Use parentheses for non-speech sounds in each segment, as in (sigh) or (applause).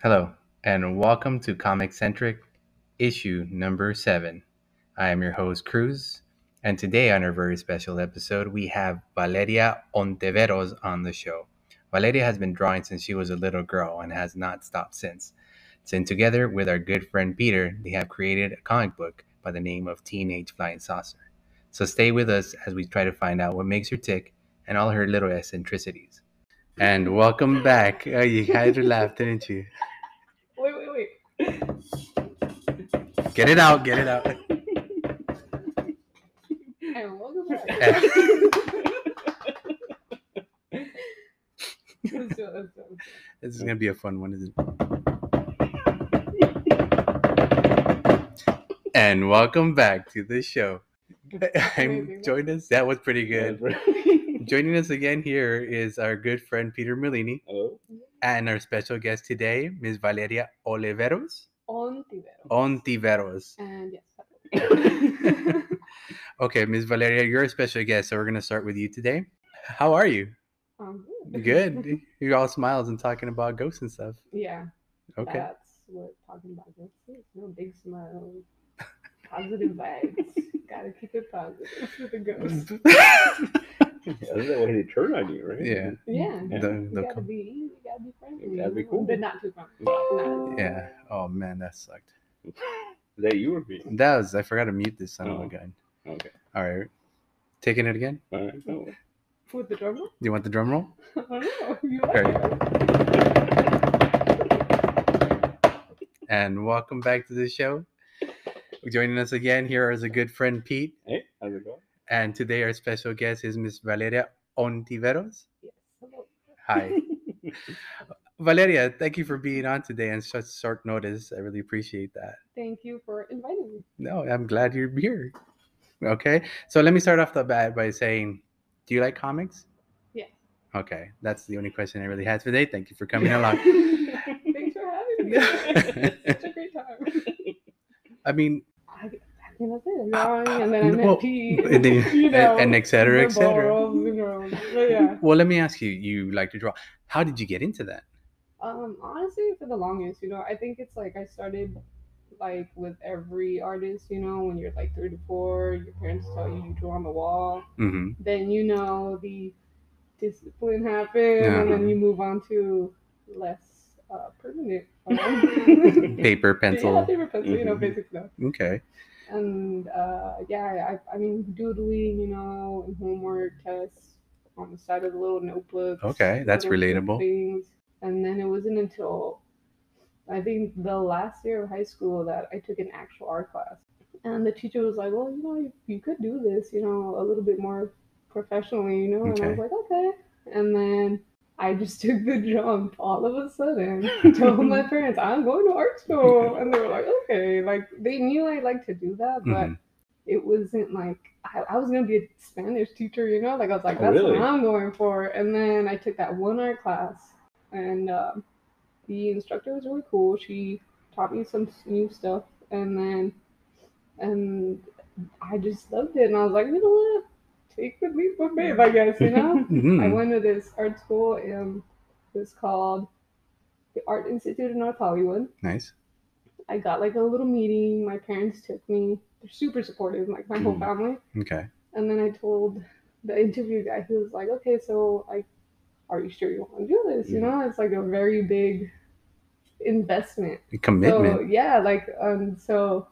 Hello, and welcome to ComiCentric, issue number seven. I am your host, Cruz, and today on our very special episode, we have Valeria Ontiveros on the show. Valeria has been drawing since she was a little girl and has not stopped since. So, together with our good friend Peter, they have created a comic book by the name of Teenage Flying Saucer. So, stay with us as we try to find out what makes her tick and all her little eccentricities. And welcome back. Oh, you had to laugh, didn't you? Wait, wait, wait. Get it out, get it out. And welcome back. (laughs) This is gonna be a fun one, isn't it? And welcome back to the show. I'm (laughs) joined us. That was pretty good. (laughs) Good. Joining us again here is our good friend Peter Mellini Hello. and our special guest today, Ms. Valeria Oliveros Ontiveros. Ontiveros. And yes. (laughs) Okay, Ms. Valeria, you're a special guest, so we're gonna start with you today. How are you? um, good. Good. (laughs) You're all smiles and talking about ghosts and stuff. Yeah. Okay. That's what talking about ghosts is. No big smile. Positive vibes. (laughs) Gotta keep it positive for the ghost. That's the way they turn on you, right? Yeah. Yeah. Yeah. The- You the gotta com- be you gotta be friendly. Gotta be cool. But not too friendly. Yeah. Oh man, that sucked. That you were being. That was I forgot to mute this son of a Oh. gun. Okay. All right. Taking it again? All right. Oh. With the drum roll? Do you want the drum roll? (laughs) I don't know. You like Okay. And welcome back to the show. Joining us again here is a good friend Pete. Hey, how's it going? And today our special guest is Miss Valeria Ontiveros. Yes. Hi. (laughs) Valeria, thank you for being on today on such short notice. I really appreciate that. Thank you for inviting me. No, I'm glad you're here. Okay. So let me start off the bat by saying, do you like comics? Yeah. Okay. That's the only question I really had today. Thank you for coming (laughs) along. Thanks for having me. (laughs) Such a great time. I mean, I, I that's it. Drawing, and then I met Well, and then- you and- know, and et cetera, et cetera. balls, you know, yeah. well, let me ask you, you like to draw. How did you get into that? Um, honestly, for the longest, you know, I think it's like I started like with every artist, you know, when you're like three to four, your parents tell you you draw on the wall. hmm Then you know the discipline happens, and then Uh-huh. you move on to less uh, permanent. (laughs) Paper, (laughs) Yeah, pencil. paper pencil, you know, Mhm. basic stuff. Okay. And uh, yeah, I, I mean, doodling, you know, and homework tests on the side of the little notebooks. Okay, that's relatable. Things. And then it wasn't until I think the last year of high school that I took an actual art class. And the teacher was like, well, you know, you, you could do this, you know, a little bit more professionally, you know? And I was like, okay. And then I just (laughs) took the jump all of a sudden, (laughs) told my parents, I'm going to art school. And they were like, okay. Like, they knew I liked to do that, but Mhm. it wasn't like, I, I was going to be a Spanish teacher, you know? Like, I was like, Oh, that's really? what I'm going for. And then I took that one art class, and um, the instructor was really cool. She taught me some new stuff, and then, and I just loved it. And I was like, you know what? Take the leap of faith, I guess, you know? (laughs) Mhm. I went to this art school, and it was called the Art Institute of North Hollywood. Nice. I got like a little meeting. My parents took me. They're super supportive, like my whole Mhm. family. Okay. And then I told the interview guy, he was like, okay, so like, are you sure you want to do this? You Mhm. know, it's like a very big investment. Commitment. So yeah, like um, so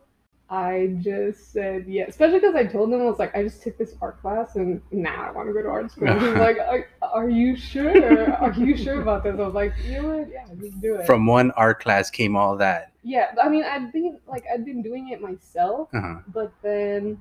I just said yeah, especially because I told him I was like, I just took this art class and now I want to go to art school. He's (laughs) like, are, are you sure? Are you sure about this? I was like, you know what? Yeah, just do it. From one art class came all that. yeah, I mean, I've been like I've been doing it myself, Uh-huh. but then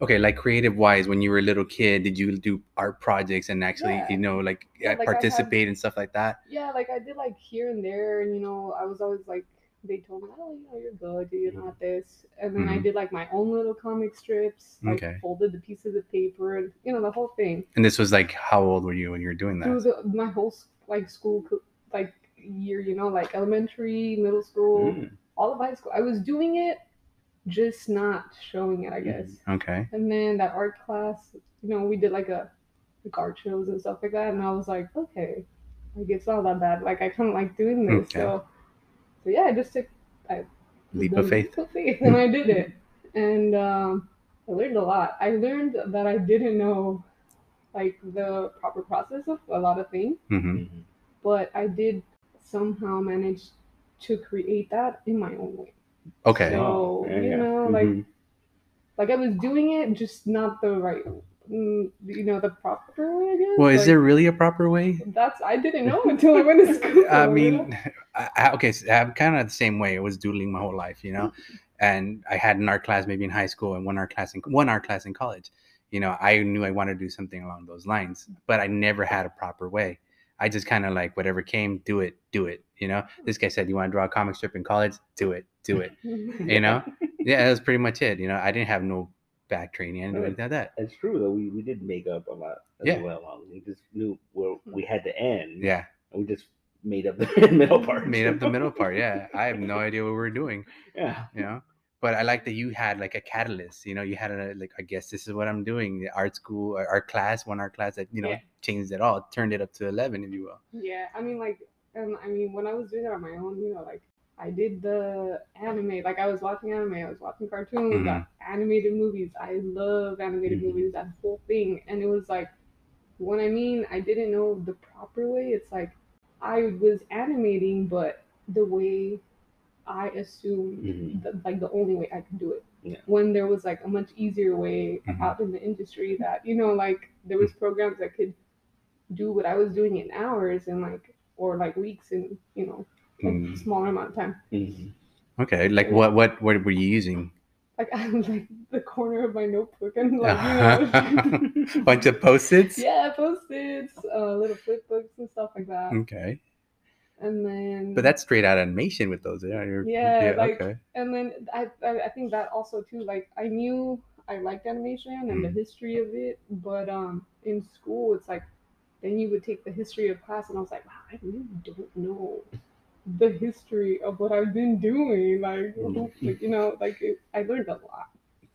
Okay, like creative wise, when you were a little kid, did you do art projects and actually, Yeah. you know, like, Yeah, uh, like participate and stuff like that? yeah, like I did like here and there, and you know, I was always like, they told me, oh, you know, you're good, you're not this, and then I Mhm. did like my own little comic strips, like Okay. folded the pieces of paper, and you know, the whole thing And this was like, how old were you when you were doing through that? the, my whole like school like year, you know, like elementary, middle school, Mm. all of high school. I was doing it, just not showing it, I Mhm. guess. Okay. And then that art class, you know, we did like a like art shows and stuff like that, and I was like, okay, like it's not that bad. Like I kind of like doing this, Okay. so so yeah, I just took I Leap of faith. leap of faith, and I did it, and um, I learned a lot. I learned that I didn't know like the proper process of a lot of things, hmm Mhm. but I did somehow manage to create that in my own way. Okay. So, Oh, yeah, you yeah. know, like Mhm. like I was doing it, just not the right, Mm, you know, the proper way. I guess. Well, is Like, there really a proper way? That's I didn't know until I went to (laughs) school. I mean, (laughs) I, okay, so I'm kind of the same way. I was doodling my whole life, you know, (laughs) and I had an art class maybe in high school and one art class in one art class in college. You know, I knew I wanted to do something along those lines, but I never had a proper way. I just kind of like whatever came, do it, do it. You know, hmm. this guy said, "You want to draw a comic strip in college? Do it, do it." You know, yeah, that was pretty much it. You know, I didn't have no back training. I didn't do anything like that. It's true though. We, we did make up a lot as Yeah. well. Um, We just knew where we had to end. Yeah, And we just made up the (laughs) middle part. made up the middle part. Yeah, (laughs) I have no idea what we were doing. Yeah. you know but i like that you had like a catalyst you know you had a like i guess this is what i'm doing the art school or art class one art class that you know Yeah. changed it all turned it up to 11 if you will Yeah, I mean, like, um, I mean, when I was doing it on my own, you know, like, I did the anime, like, I was watching anime, I was watching cartoons, Mhm. uh, animated movies. I love animated Mhm. movies, that whole thing. And it was like, when I mean I didn't know the proper way, it's like I was animating, but the way I assumed, Mhm. that, like, the only way I could do it. Yeah. When there was like a much easier way Mhm. out in the industry that you know, like there was programs that could do what I was doing in hours and like or like weeks and you know Mm. smaller amount of time. Mhm. okay like what what what were you using Like (laughs) like the corner of my notebook and like you know (laughs) bunch of post-its yeah post-its, uh, little flip books and stuff like that. okay And then but that's straight out animation with those yeah you're, Yeah, like- okay and then I, I think that also too like I knew I liked animation and the Mm. history of it, but um in school it's like then you would take the history of class and I was like wow I really don't know the history of what I've been doing like, Mm. like you know like it, I learned a lot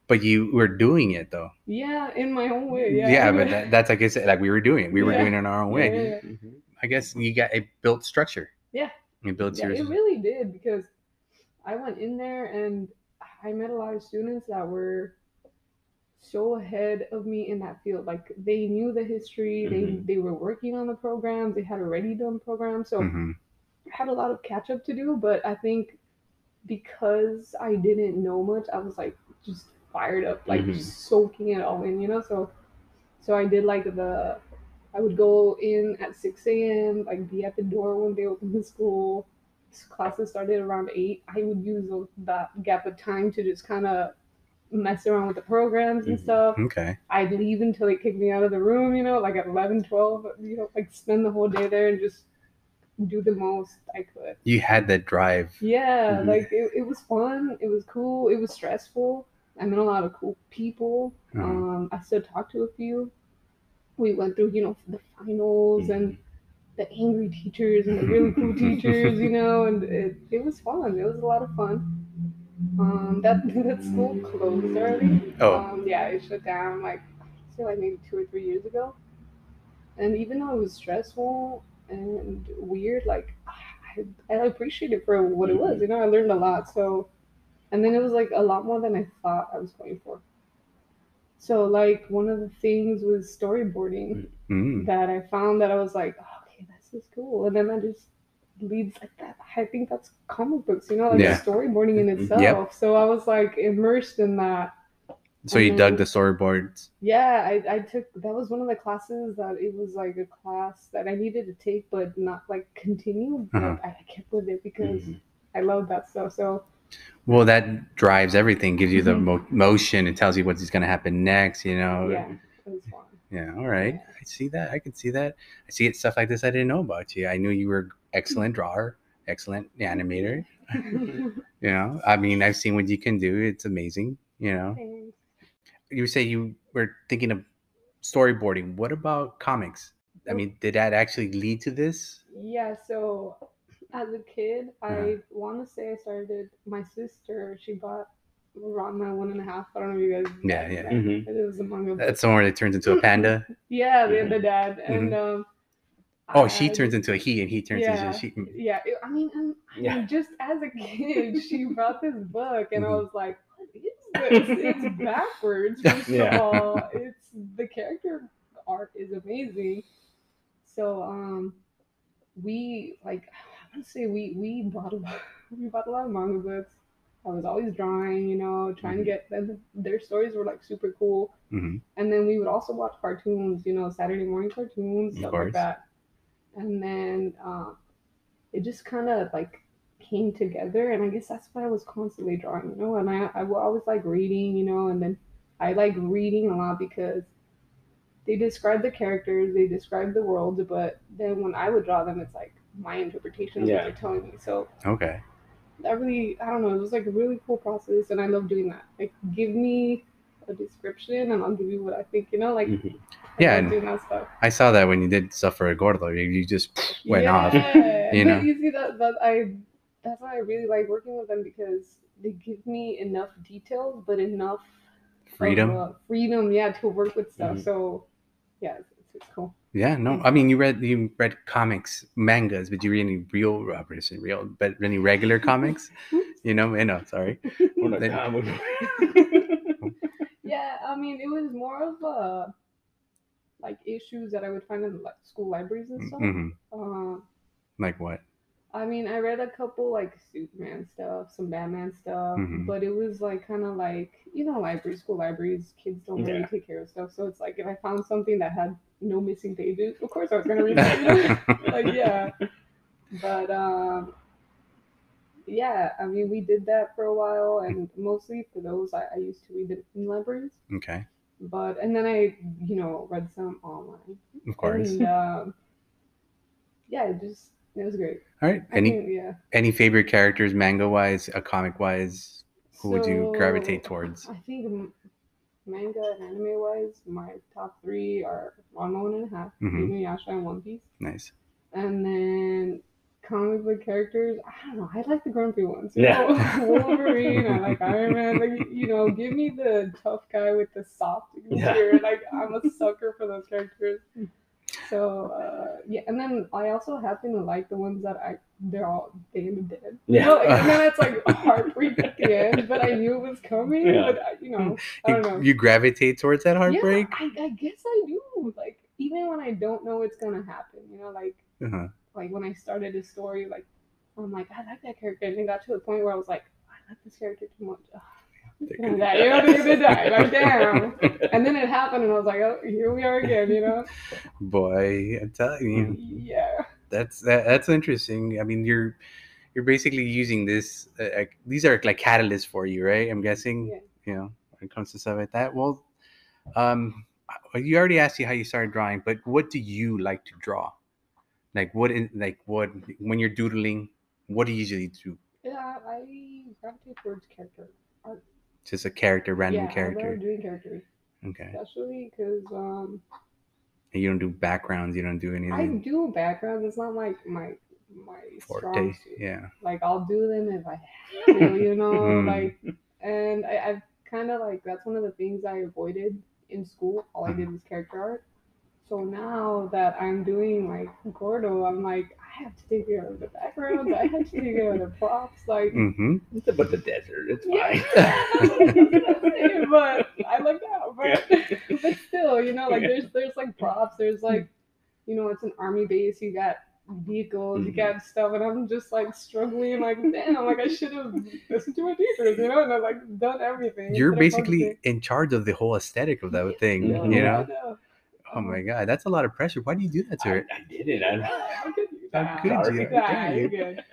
but you were doing it though yeah in my own way yeah yeah but that, that's like i said like we were doing it we were Yeah. doing it in our own way Yeah, yeah, Mhm. i guess you got a built structure Yeah. you built yeah, yours it really did because I went in there and I met a lot of students that were so ahead of me in that field. Like they knew the history, Mhm. they they were working on the programs, they had already done programs, so Mhm. Had a lot of catch up to do. But I think because I didn't know much, I was like just fired up, like Mhm. just soaking it all in, you know. So so I did like the I would go in at 6 a.m., like be at the door when they opened the school. Classes started around 8. I would use that gap of time to just kind of mess around with the programs and Mhm. stuff. okay I'd leave until they kicked me out of the room, you know, like at 11, 12, you know, like spend the whole day there and just do the most I could. you had that drive Yeah, Mhm. like it, it was fun. It was cool. It was stressful. I met a lot of cool people. Uh-huh. Um, I still talk to a few. We went through, you know, the finals and the angry teachers and the really cool (laughs) teachers, you know, and it, it was fun. It was a lot of fun. Um, that (laughs) that school closed already. Oh. Um, yeah, it shut down like I feel like maybe two or three years ago. And even though it was stressful and weird, like I, I appreciate it for what it was. You know, I learned a lot. So, and then it was like a lot more than I thought I was going for. So, like one of the things was storyboarding Mm. that I found that I was like, oh, okay, this is cool. And then that just leads like that. I think that's comic books, you know, like Yeah. storyboarding in Mhm. itself. Yep. So I was like immersed in that. So you And dug the storyboards. Yeah, I, I took that was one of the classes that it was like a class that I needed to take, but not like continue. But Uh-huh. I, I kept with it because Mhm. I love that stuff. So Well, that drives everything. Gives you the Mhm. mo- motion. It tells you what's going to happen next. You know. yeah, it was fun. Yeah. All right. Yeah. I see that. I can see that. I see it, stuff like this. I didn't know about you. I knew you were excellent drawer, excellent animator. (laughs) (laughs) You know. I mean, I've seen what you can do. It's amazing. You know. Thanks. You say you were thinking of storyboarding. What about comics? I mean, did that actually lead to this? Yeah, so as a kid, I Uh-huh. want to say I started. My sister, she bought Ranma one and a half. I don't know if you guys. Yeah, yeah. Mhm. It was a manga. book. That's the one where it turns into a (laughs) panda. Yeah, the, Mm-hmm. the dad. And um, Oh, she turns into a he, and he turns yeah, into a she. Yeah, I mean, um, I Yeah. mean, just as a (laughs) kid, she brought this book, and I Mhm. was like, "What is this? It's backwards." (laughs) First Yeah. of all, it's the character art is amazing. So, um, we like, I want to say we we bought a lot, (laughs) we bought a lot of manga books. I was always drawing, you know, trying to Mhm. get them. Their stories were like super cool. hmm And then we would also watch cartoons, you know, Saturday morning cartoons, Of stuff course. like that. And then uh, it just kind of like came together, and I guess that's why I was constantly drawing, you know. And I I would always like reading, you know, and then I like reading a lot because they describe the characters, they describe the world, but then when I would draw them, it's like my interpretation of Yeah. what they're telling me. So Okay. that really, I don't know, it was like a really cool process, and I love doing that. Like, give me a description, and I'll give you what I think, you know, like. Mhm. Yeah, and- doing that stuff. I saw that when you did stuff for Gordo, you, you just went yeah. off. you you know. know? you see that that I that's why I really like working with them because they give me enough details, but enough of, Freedom. uh, freedom, yeah, to work with stuff. Mhm. So, yeah, it's, it's, it's cool. Yeah, no. I mean, you read you read comics, mangas, but you read any real, uh, I real, but any regular comics? (laughs) You know, I know. Sorry. We're not They- comic Yeah, I mean, it was more of a like issues that I would find in like school libraries and stuff. hmm Uh, Like what? I mean, I read a couple like Superman stuff, some Batman stuff, Mhm. but it was like kind of like you know, library school libraries, kids don't really Yeah. take care of stuff. So it's like if I found something that had no missing pages, of course I was gonna read it. (laughs) Like yeah, but um, yeah, I mean, we did that for a while, and mostly for those, I, I used to read them in libraries. Okay, But and then I, you know, read some online, of course. and um, yeah, just it was great. All right. Any think, yeah. any favorite characters, manga wise, a comic wise? Who would you gravitate towards? I think manga and anime wise, my top three are Ranma One and a Half, Mhm. Inuyasha, and One Piece. Nice. And then comic book characters, I don't know, I like the grumpy ones. You Yeah. know? (laughs) Wolverine, I like Iron Man. Like, you know, give me the tough guy with the soft Yeah. Like, I'm a sucker for those characters. So, uh, yeah, and then I also happen to like the ones that I, they're all, they end up dead. You Yeah. know, and then it's like (laughs) heartbreak at the end, but I knew it was coming. Yeah. But, I, you know, I don't know. You, you gravitate towards that heartbreak? Yeah, I, I guess I do. Like, even when I don't know it's gonna happen, you know, like, Uh-huh. like when I started a story, like I'm like, I like that character, and it got to the point where I was like, I like this character too much. Ugh, They're they're gonna die. You know, they're gonna die. Like damn. And then it happened, and I was like, oh, here we are again. You know? Boy, I'm telling you, Yeah. that's that, that's interesting. I mean, you're you're basically using this. Uh, like, these are like catalysts for you, right? I'm guessing. Yeah. You know, when it comes to stuff like that. Well, um, I- you already asked you how you started drawing, but what do you like to draw? Like what in like what when you're doodling? What do you usually do? Yeah, I gravitate towards character art. Just a character, random yeah, I character. love doing characters, Okay. especially because um, And you don't do backgrounds. You don't do anything. I do backgrounds. It's not like my my strong Forte. Yeah. like I'll do them if I have to, (laughs) you know, Mhm. like and I, I've kind of like that's one of the things I avoided in school. All I Mm-hmm. did was character art. So now that I'm doing like Gordo, I'm like I have to take care of the backgrounds. I have to take care of the props. Like Mm-hmm. It's about the desert. It's yeah, fine. (laughs) but I like that. But but still, you know, like there's there's like props. There's like you know, it's an army base. You got vehicles, you Mhm. got stuff, and I'm just like struggling. Like damn, like I should have listened to my teachers, you know, and I like done everything. You're basically in charge of the whole aesthetic of that thing. Yeah, You Yeah, know. Oh my god, that's a lot of pressure. Why do you do that to I, her? I did it. I, How could you? How Nah, could you? (laughs) nah, you're good.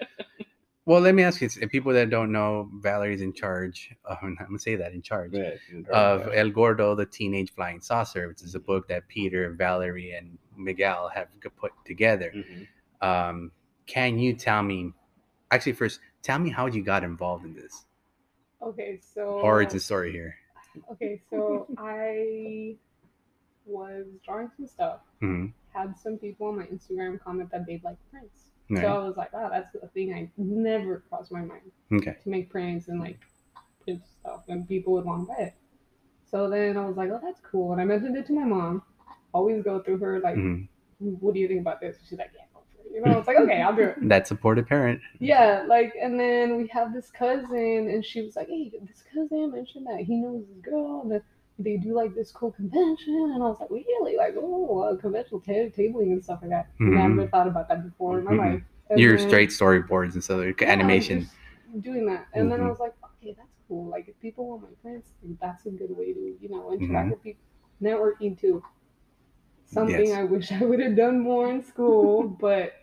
Well, let me ask you: if people that don't know, Valerie's in charge. Uh, (laughs) I'm gonna say that in charge yeah, of El Gordo, the Teenage Flying Saucer, which is a book that Peter, Valerie, and Miguel have put together. Mhm. Um, can you tell me? Actually, first, tell me how you got involved in this Okay, so origin story here. Okay, so I was drawing some stuff. hmm Had some people on my Instagram comment that they'd like prints. So I was like, oh, that's a thing I never crossed my mind Okay. to make prints and like print stuff, and people would want to buy it. So then I was like, oh, that's cool, and I mentioned it to my mom. Always go through her like hmm what do you think about this? She's like, yeah, go for it. You know, it's like, okay, I'll do it. (laughs) That supportive parent. Yeah, like, and then we have this cousin, and she was like, hey, this cousin mentioned that he knows this girl, and that they do like this cool convention, and I was like, really? Like, oh, uh, conventional ta- tabling and stuff like that. Mhm. Never thought about that before in my Mhm. life. And Your then- straight storyboards and stuff, like yeah, animation. doing that, and then I Mhm. was like, okay, that's cool. Like, if people want my friends, that's a good way to, you know, interact Mhm. with people. Networking too. Something Yes. I wish (laughs) I would have done more in school, but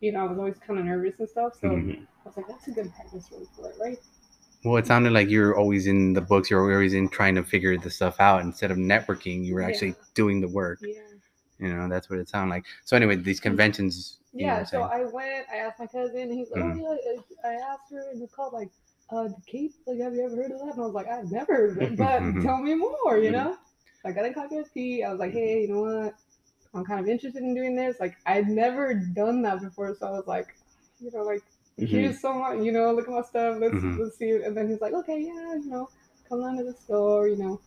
you know, I was always kind of nervous and stuff. So Mhm. I was like, that's a good practice for it, right? Well, it sounded like you were always in the books. You were always in trying to figure the stuff out instead of networking. You were actually Yeah. doing the work. Yeah. You know, that's what it sounded like. So anyway, these conventions. Yeah, so? I went, I asked my cousin, and he's like, Mhm. oh, yeah, I I asked her, and it's called like, uh, the Cape, like, have you ever heard of that? And I was like, I've never heard of it, but (laughs) Mhm. tell me more, you Mhm. know? So I got in contact with Pete, I was like, hey, you know what? I'm kind of interested in doing this. Like, I'd never done that before, so I was like, you know, like, Mhm. here's someone, you know, look at my stuff, let's, Mhm. let's see it. And then he's like, okay, yeah, you know, come down to the store, you know,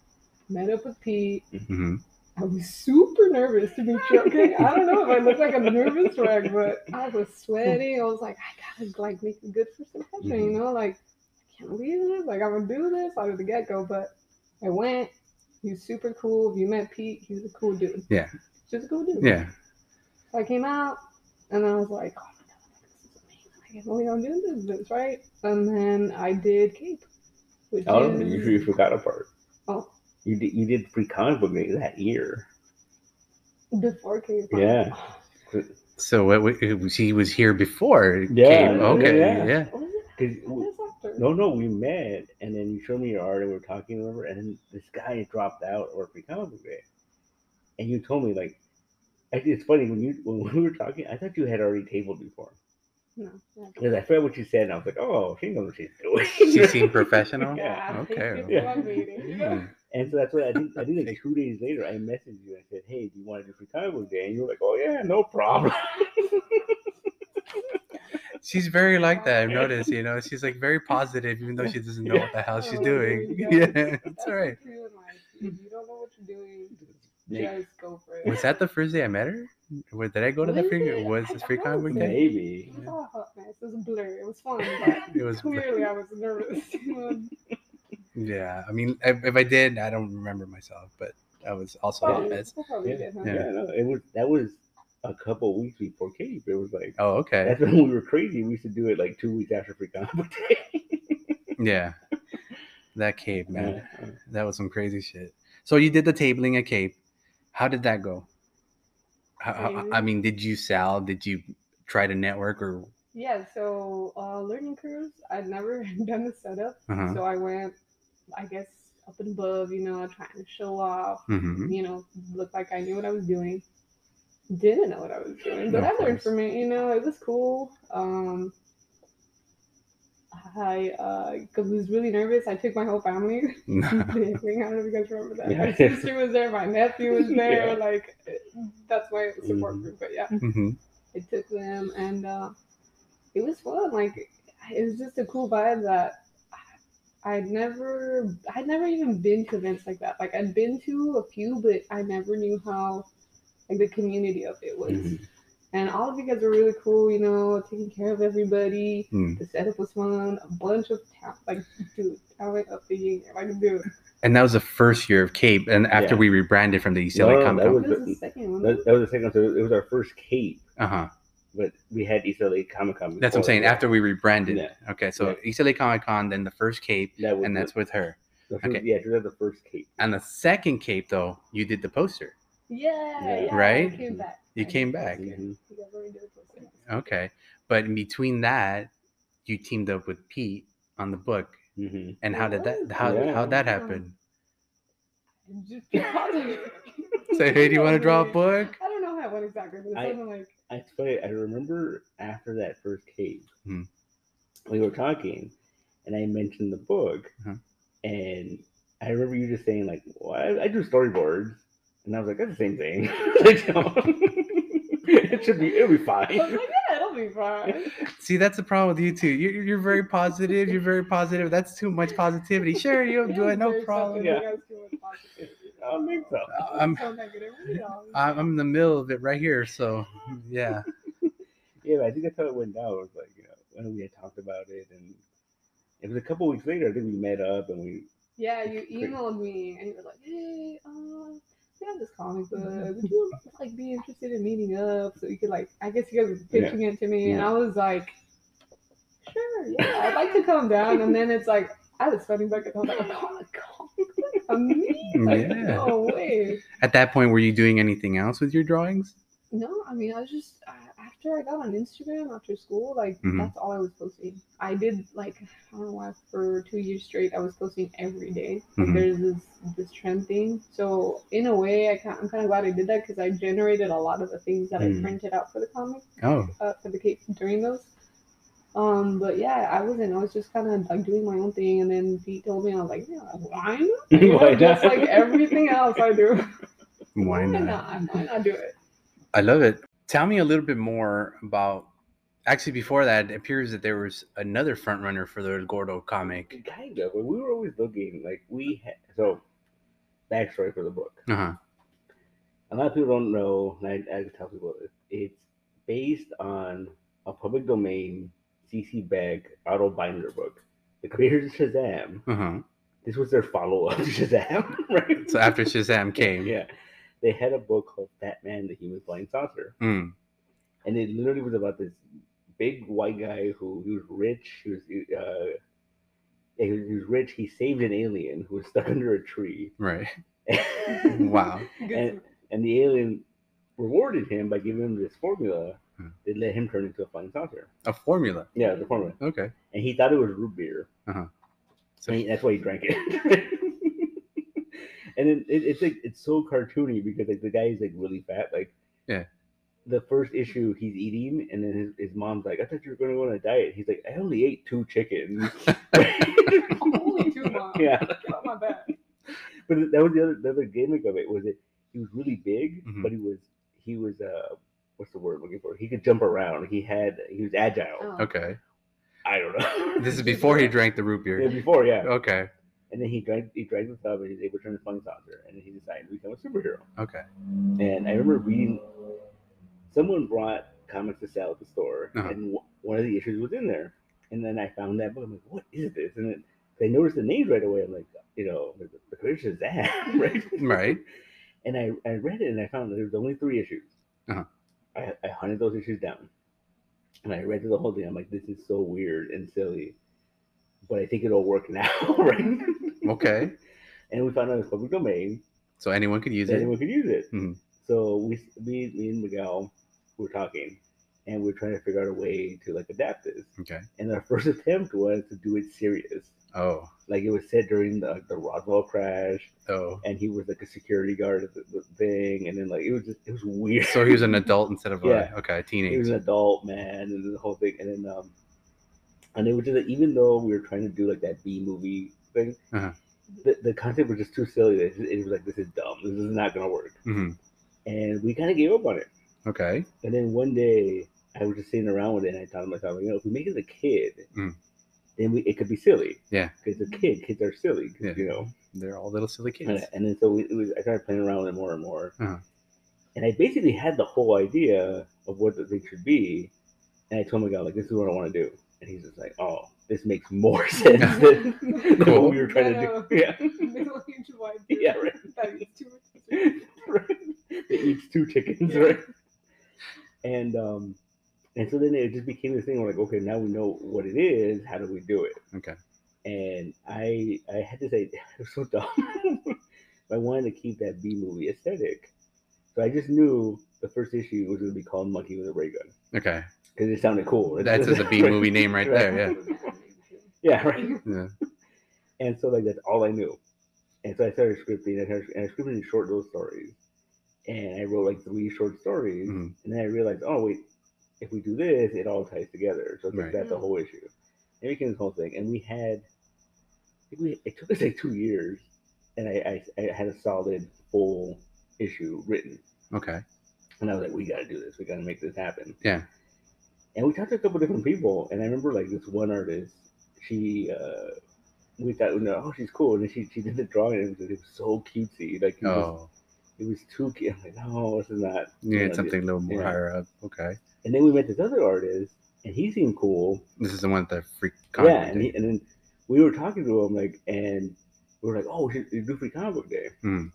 met up with Pete. Mhm. I was super nervous to you. Okay, I don't know if I look like a nervous wreck, but I was sweating. I was like, I gotta like make a good first impression, you know, like I can't believe this. Like I'm gonna do this out of the get go. But I went. He was super cool. If you met Pete, he was a cool dude. Yeah. just a cool dude. Yeah. So I came out, and I was like, oh my god, this is amazing. I can't believe I'm doing this, this, right? And then I did Cape, which Oh, is you, you forgot a part. oh You did you did free comic book day that year. before Cape. Yeah. So what, what, it was- he was here before. Yeah, Came. yeah, Okay. yeah. Yeah. Oh, was it? Cause I we- guess after. no, no, we met, and then you showed me your art, and we were talking, remember? And then this guy dropped out or free comic book day, and you told me like, actually, it's funny when you when (laughs) we were talking, I thought you had already tabled before No. because I heard what you said, and I was like, oh, she knows what she's doing. She seemed (laughs) professional. Yeah. Okay. it's Yeah. one meeting, you know? Mm. And so that's what I think. I think like two days later, I messaged you and said, "Hey, do you want to do free comic book day?" And you were like, "Oh yeah, no problem." (laughs) She's very like that. I've noticed. You know, she's like very positive, even though she doesn't know what the hell she's Oh, doing. (laughs) Yeah, That's it's all right. true in life. If you don't know what you're doing, Maybe. just go for it. Was that the first day I met her? Or did I go to the Was free? it? Was I- this free I comic book day? Maybe. It was all a hot mess. It was a blur. It was fun, (laughs) but It was. clearly I was nervous. (laughs) Yeah, I mean, if, if I did, I don't remember myself, but I was also a mess. probably Yeah. did, huh? Yeah. Yeah, no, it was that was a couple weeks before Cape. It was like Oh, okay. that's when we were crazy. We used to do it like two weeks after free comic book day. Yeah, that Cape, man. That was some crazy shit. So you did the tabling at Cape. How did that go? How, I mean, did you sell? Did you try to network or? Yeah, so uh, learning curves, I'd never (laughs) done the setup. Uh-huh. So I went, I guess, up and above, you know, trying to show off, hmm you know, look like I knew what I was doing. Didn't know what I was doing, but Of I learned from it, you know, it was cool. Um, I uh, 'cause I was really nervous. I took my whole family. (laughs) (laughs) I don't know if you guys remember that. My sister was there, my nephew was (laughs) there. Yeah. Like, that's my support Mhm. group. But yeah, hmm I took them and uh, it was fun. Like it was just a cool vibe that I'd never I'd never even been to events like that. Like I'd been to a few, but I never knew how like the community of it was. Mhm. And all of you guys were really cool, you know, taking care of everybody. Mm. The setup was fun. A bunch of talent, like dude, talent up the yin, like dude. And that was the first year of Cape, and after Yeah. we rebranded from the East LA No, Comic that Con. was- the second one. That, that was the second. So it was our first Cape, Uh huh. but we had East LA Comic Con. That's what I'm saying. After we rebranded. Yeah. Okay, so Yeah. East LA Comic Con, then the first Cape, that was and the- that's with her. the first, okay. Yeah, that was the first Cape. And the second Cape, though, you did the poster. Yeah, Yeah. yeah, Right? I came back. You came back. post it. Mhm. You guys already did it post it. Okay, but in between that, you teamed up with Pete on the book. Mhm. And how did that? How Yeah. how'd that happen? Just (laughs) be. Say, hey, do you want to draw a (laughs) book? I don't know how it went exactly, but it's I- something like It's funny. I remember after that first Cape, Hmm. we were talking, and I mentioned the book, Uh-huh. and I remember you just saying like, "Well, I, I do storyboards," and I was like, "That's the same thing." (laughs) Like, (laughs) it should be. It'll be I was fine. like, yeah, it'll be fine. See, that's the problem with you too. You're, you're very positive. You're very positive. That's too much positivity. Sure, you'll do it. No problem. something, Yeah. you guys do it positively. Oh, don't think so. I'm so negative. We don't. I'm in the middle of it right here, so yeah. (laughs) Yeah, but I think that's how it went down. It was like, you know, when we had talked about it, and it was a couple weeks later. I think we met up and we. Yeah, you emailed me and you were like, "Hey, uh, we have this comic book. Would you like be interested in meeting up so you could like? I guess you guys were pitching it to me, and I was like, sure, yeah, I'd like to (laughs) come down. And then it's like I was sweating back and I was like, oh (laughs) a comic book, a me? Like, Yeah. no way. At that point, were you doing anything else with your drawings? No, I mean, I was just I, after I got on Instagram after school, like Mhm. that's all I was posting. I did like I don't know why for two years straight I was posting every day. Like, Mhm. There's this this trend thing. So in a way, I kind I'm kind of glad I did that because I generated a lot of the things that Mhm. I printed out for the comic Oh, uh, for the Cape during those. Um, but yeah, I wasn't. I was just kind of like doing my own thing, and then Pete told me I was like, yeah, why not? (laughs) You know, Why just not? like everything else I do. (laughs) (laughs) why not? Why not do it? I love it. Tell me a little bit more about. Actually, before that, it appears that there was another front runner for the Gordo comic. Kind of, but we were always looking like we had. So, backstory for the book. Uh huh. A lot of people don't know, and I, I tell people this. It's based on a public domain CC Beck Otto Binder book. The creators of Shazam. Uh huh. This was their follow up to (laughs) Shazam, right? So after Shazam came, (laughs) yeah, they had a book called Fat Man, the Human Flying Saucer, Mm, and it literally was about this big white guy who he was rich. He was uh, he was, he was rich. He saved an alien who was stuck (laughs) under a tree. right. (laughs) Wow. And, and the alien rewarded him by giving him this formula Hmm. that let him turn into a flying saucer. A formula. Yeah, the formula. Okay. And he thought it was root beer. Uh-huh. So he, that's why he drank it. (laughs) and then it, it's like it's so cartoony because like the guy is like really fat. Like Yeah. The first issue he's eating, and then his, his mom's like, "I thought you were going to go on a diet." He's like, "I only ate two chickens." (laughs) (laughs) Only two months. (laughs) Yeah. Get off my back. but that was the other the other gimmick of it was it he was really big, Mhm. but he was he was uh what's the word I'm looking for? He could jump around. He had he was agile. Oh. Okay. I don't know. This is before he drank the root yeah, beer. before yeah. Okay. And then he drank he the tub and he's able to turn the flying saucer, and then he decided to become a superhero. Okay. And I remember reading someone brought comics to sell at the store, Uh-huh. and w- one of the issues was in there. And then I found that book. I'm like, what is this? And then I noticed the name right away. I'm like, you know, the, the creator is that, (laughs) right? Right. And I, I read it and I found that there was only three issues. Uh-huh. I, I hunted those issues down. And I read through the whole thing. I'm like, this is so weird and silly. But I think it'll work now, (laughs) right? Okay. and we found out it's public domain. So anyone could use it. anyone could use it. Mhm. So we, me, me and Miguel were talking, and we are trying to figure out a way to like adapt this. Okay. And our (laughs) first attempt was to do it serious, Oh. like it was said during the the Roswell crash, Oh. and he was like a security guard at the, the thing, and then like it was just it was weird. So he was an adult instead of (laughs) Yeah. a okay a he was an adult man, and the whole thing, and then um, and it was just like, even though we were trying to do like that B movie thing. Uh-huh. The, the concept was just too silly. It, it was like this is dumb. This is not gonna work. hmm and we kind of gave up on it. Okay. And then one day, I was just sitting around with it, and I thought to myself, you know, if we make it a kid, Mm. then we it could be silly. Yeah. because a kid, kids are silly. Yeah. You know. They're all little silly kids. and then so we, was, I started playing around with it more and more. Uh-huh. And I basically had the whole idea of what the thing should be. And I told my guy, like, this is what I want to do. And he's just like, oh, this makes more (laughs) sense than, than (laughs) Cool. what we were trying to do. Yeah. (laughs) Middle-aged white Yeah, right. that eats too much right. That eats two chickens, Yeah. right? And um, and so then it just became this thing. Where like, okay, now we know what it is. How do we do it? Okay. And I I had to say it was so dumb. I wanted to keep that B movie aesthetic, so I just knew the first issue was going to be called Monkey with a Ray Gun Okay. Because it sounded cool. That's a B movie name right there. Yeah. (laughs) Yeah, right. Yeah. And so like that's all I knew. And so I started scripting and I, started, and I scripted short little stories. And I wrote like three short stories. Mhm. And then I realized, oh wait, if we do this, it all ties together. So Right. that's the whole issue. And became this whole thing. And we had we, it took us like two years and I, I, I had a solid full issue written. Okay. And I was like, we gotta do this. We gotta make this happen. Yeah. And we talked to a couple different people, and I remember like this one artist, she uh we thought, no, oh, she's cool. And then she, she did the drawing. And it was, it was so cutesy. Like, it, was, Oh, it was too cute. I'm like, no, this is not. you know, need something a little more yeah. higher up. Okay. And then we met this other artist, and he seemed cool. This is the one that the freak yeah, and, he, and then we were talking to him, like, and we were like, oh, we should do free comic book day. Hmm.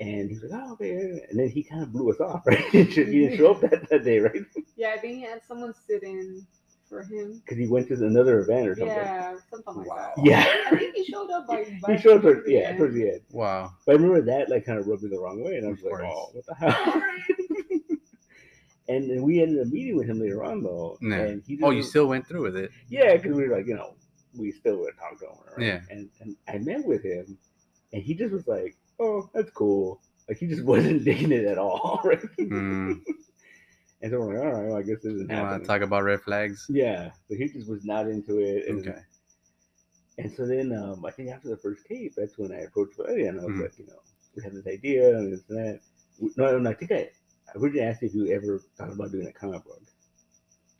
And he was like, oh, okay. yeah, yeah." And then he kind of blew us off, (laughs) right? he didn't show up that, that day, right? Yeah, I think he had someone sit in for him. Because he went to another event or something. Yeah, something like Wow. that. Yeah. I think he showed up like. (laughs) he by showed up, towards, yeah, end. towards the end. Wow. But I remember that like kind of rubbed me the wrong way, and I was Of like, oh, course. "Oh, what the hell?" (laughs) and then we ended up meeting with him later on, though. Yeah. And he Oh, you still went through with it. Yeah, because we were like, you know, we still would talk to him, right? Yeah. And and I met with him, and he just was like, "Oh, that's cool." Like he just (laughs) wasn't digging it at all, (laughs) right? Hmm. And so we're like, "All right, well, I guess this isn't You want to talk about red flags? yeah, so he just was not into it. And, Okay. And so then um, I think after the first Cape, that's when I approached Buddy and I was Mhm. like, you know, we have this idea and this and that. We- No, no, I think I, I originally asked you if you ever thought about doing a comic book.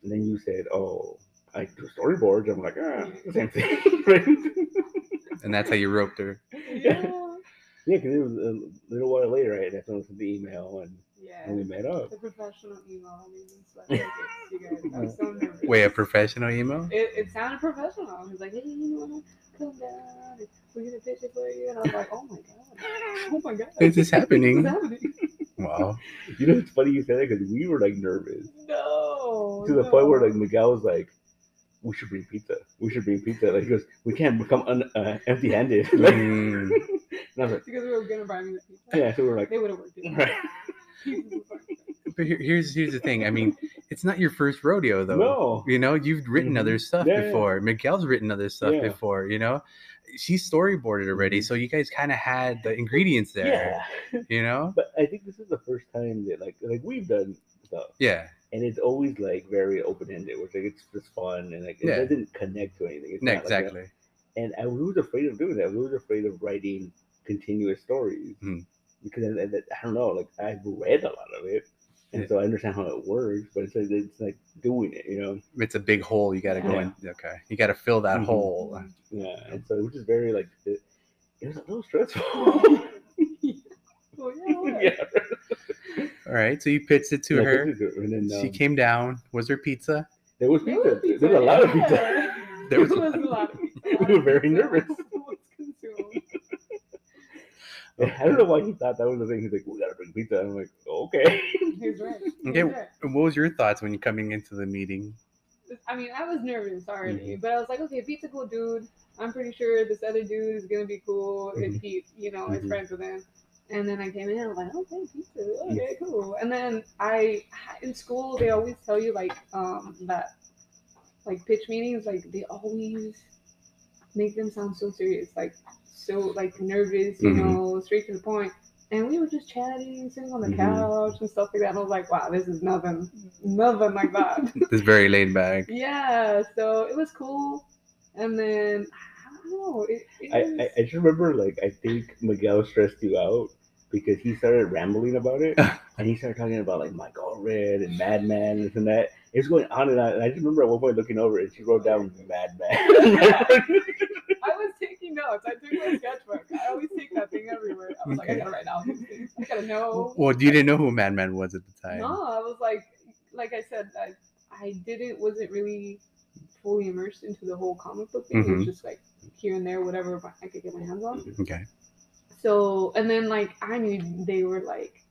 And then you said, oh, I do storyboards. I'm like, ah, same thing. right? (laughs) And that's how you roped her. Yeah. Yeah, because it was a little while later, right? That's when I sent the email and, Yeah. and we met up. The professional email. I mean, it's like, you guys, I was so (laughs) nervous. Wait, a professional email? It, it sounded professional. He's like, hey, you wanna come down? We're gonna pitch it for you. And I was like, oh my god, oh my god, Is this happening? This is happening. Wow. (laughs) You know, it's funny you said that because we were like nervous No. to the point where like Miguel was like, we should bring pizza. We should bring pizza. Like, he goes, we can't become un- uh, empty handed. (laughs) like, Mm. And I was like, because we were gonna buy me the pizza. yeah, so we were like, They would have worked it. (laughs) right. (laughs) But here, here's here's the thing. I mean, it's not your first rodeo though. No. You know, you've written Mhm. other stuff Yeah, yeah. before. Miguel's written other stuff Yeah. before. You know, she's storyboarded already, Mhm. so you guys kind of had the ingredients there. Yeah. You know. (laughs) But I think this is the first time that like like we've done stuff. Yeah. And it's always like very open ended, which like it's just fun and like it Yeah. doesn't connect to anything. It's No, not like exactly. and I was afraid of doing that. I was afraid of writing continuous stories Mhm. because I, I, I don't know, like I've read a lot of it, and Yeah. so I understand how it works. But it's like, it's like doing it, you know? It's a big hole. You got to go in. Okay. You got to fill that Mhm. hole. Yeah, and so it was just very like it, it was a little stressful. Well, (laughs) yeah, yeah, (laughs) All right. So you pitched it to Yeah, her. and then She um, came down. Was there pizza? There was There pizza. was pizza, There was a lot of yeah. pizza. There was (laughs) a There lot of lot of pizza. We were very nervous. Was consumed. I don't know why he thought that was the thing. He's like, "We gotta bring pizza." I'm like, "Okay." He's right. (laughs) He's Okay. right. What was your thoughts when you're coming into the meeting? I mean, I was nervous already, Mhm. but I was like, okay, Pete's a cool dude. I'm pretty sure this other dude is gonna be cool Mhm. if he, you know, is Mhm. friends with him. And then I came in, I was like, okay, pizza, Mm-hmm. okay, cool. And then I, in school, they always tell you like, um, that, like pitch meetings, like they always make them sound so serious, like so like nervous, you Mhm. know, straight to the point. And we were just chatting, sitting on the Mhm. couch and stuff like that. And I was like, wow, this is nothing, nothing like that. (laughs) It's very laid back. Yeah, so it was cool. And then I don't know. It, it I, was, I, I just remember like I think Miguel stressed you out because he started rambling about it (laughs) and he started talking about like Michael Allred and Madman and this and that. It was going on and on. And I just remember at one point looking over and she wrote down "Mad Madman. (laughs) I was taking notes. I took my sketchbook. I always take that thing everywhere. I was like, I gotta write down these things. I gotta know. Well, you didn't know who Madman was at the time. No, I was like, like I said, I, I didn't, wasn't really fully immersed into the whole comic book thing. It Mhm. was just like here and there, whatever I could get my hands on. Okay. So, and then like I knew they were like,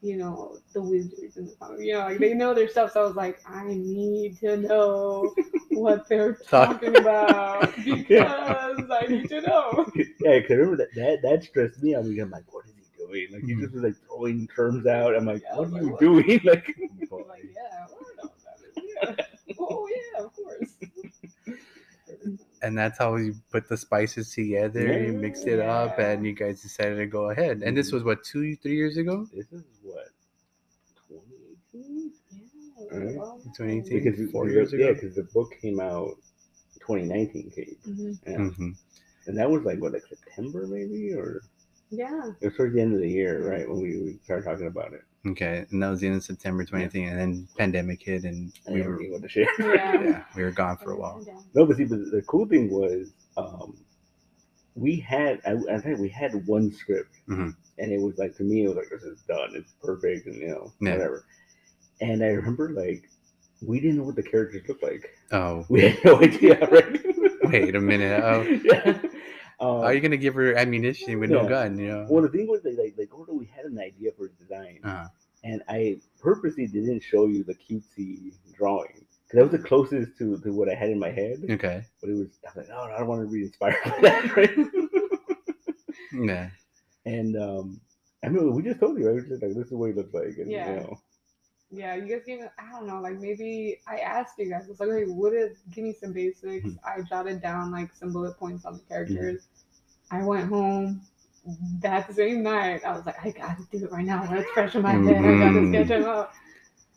you know, the wizards and the comic. You know, like they know their stuff. So I was like, I need to know what they're (laughs) talking about (laughs) because I need to know. (laughs) yeah, because remember that, that that stressed me out. because I'm like, what is he doing? Like he Mhm. just was like throwing terms out. I'm like, Yeah, I what are like, you what? doing? Like, like, yeah, well, I know what that is. Yeah. Oh yeah, of course. And that's how you put the spices together. You mixed it up, and you guys decided to go ahead. And this Mhm. was what two, three years ago. this is what 2018. Yeah. Alright. well, 2018. Because Four the- years yeah, ago? because the book came out 2019, Cape. Mhm. Yeah. hmm And that was like what, like September maybe, or Yeah. it was towards the end of the year, right? When we, we started talking about it. Okay, and that was the end of September 2018, and then pandemic hit, and And we we were went to share. (laughs) Yeah. yeah we were gone for a while. No, but see, but the cool thing was, um, we had I, I think we had one script, Mhm. and it was like to me it was like this is done, it's perfect, and you know Yeah. whatever. And I remember like we didn't know what the characters looked like. Oh, (laughs) We had no idea, (laughs) right? Wait a minute, oh. yeah. Um, are you gonna give her ammunition with no gun? You know. well, the thing was like like, like Gordo, we had an idea for design, Uh-huh. and I purposely didn't show you the cutesy drawing because that was the closest to, to what I had in my head. Okay. But it was I was like, no, I don't want to be inspired (laughs) by that, right? Yeah. And um, I mean, we just told you, right? We were just like, this is what he looks like. And, Yeah. You know, Yeah, you guys gave me, I don't know, like maybe I asked you guys, I was like, okay, what is, give me some basics. Mhm. I jotted down like some bullet points on the characters. I went home that same night. I was like, I gotta do it right now. When it's fresh in my head, I gotta sketch them out.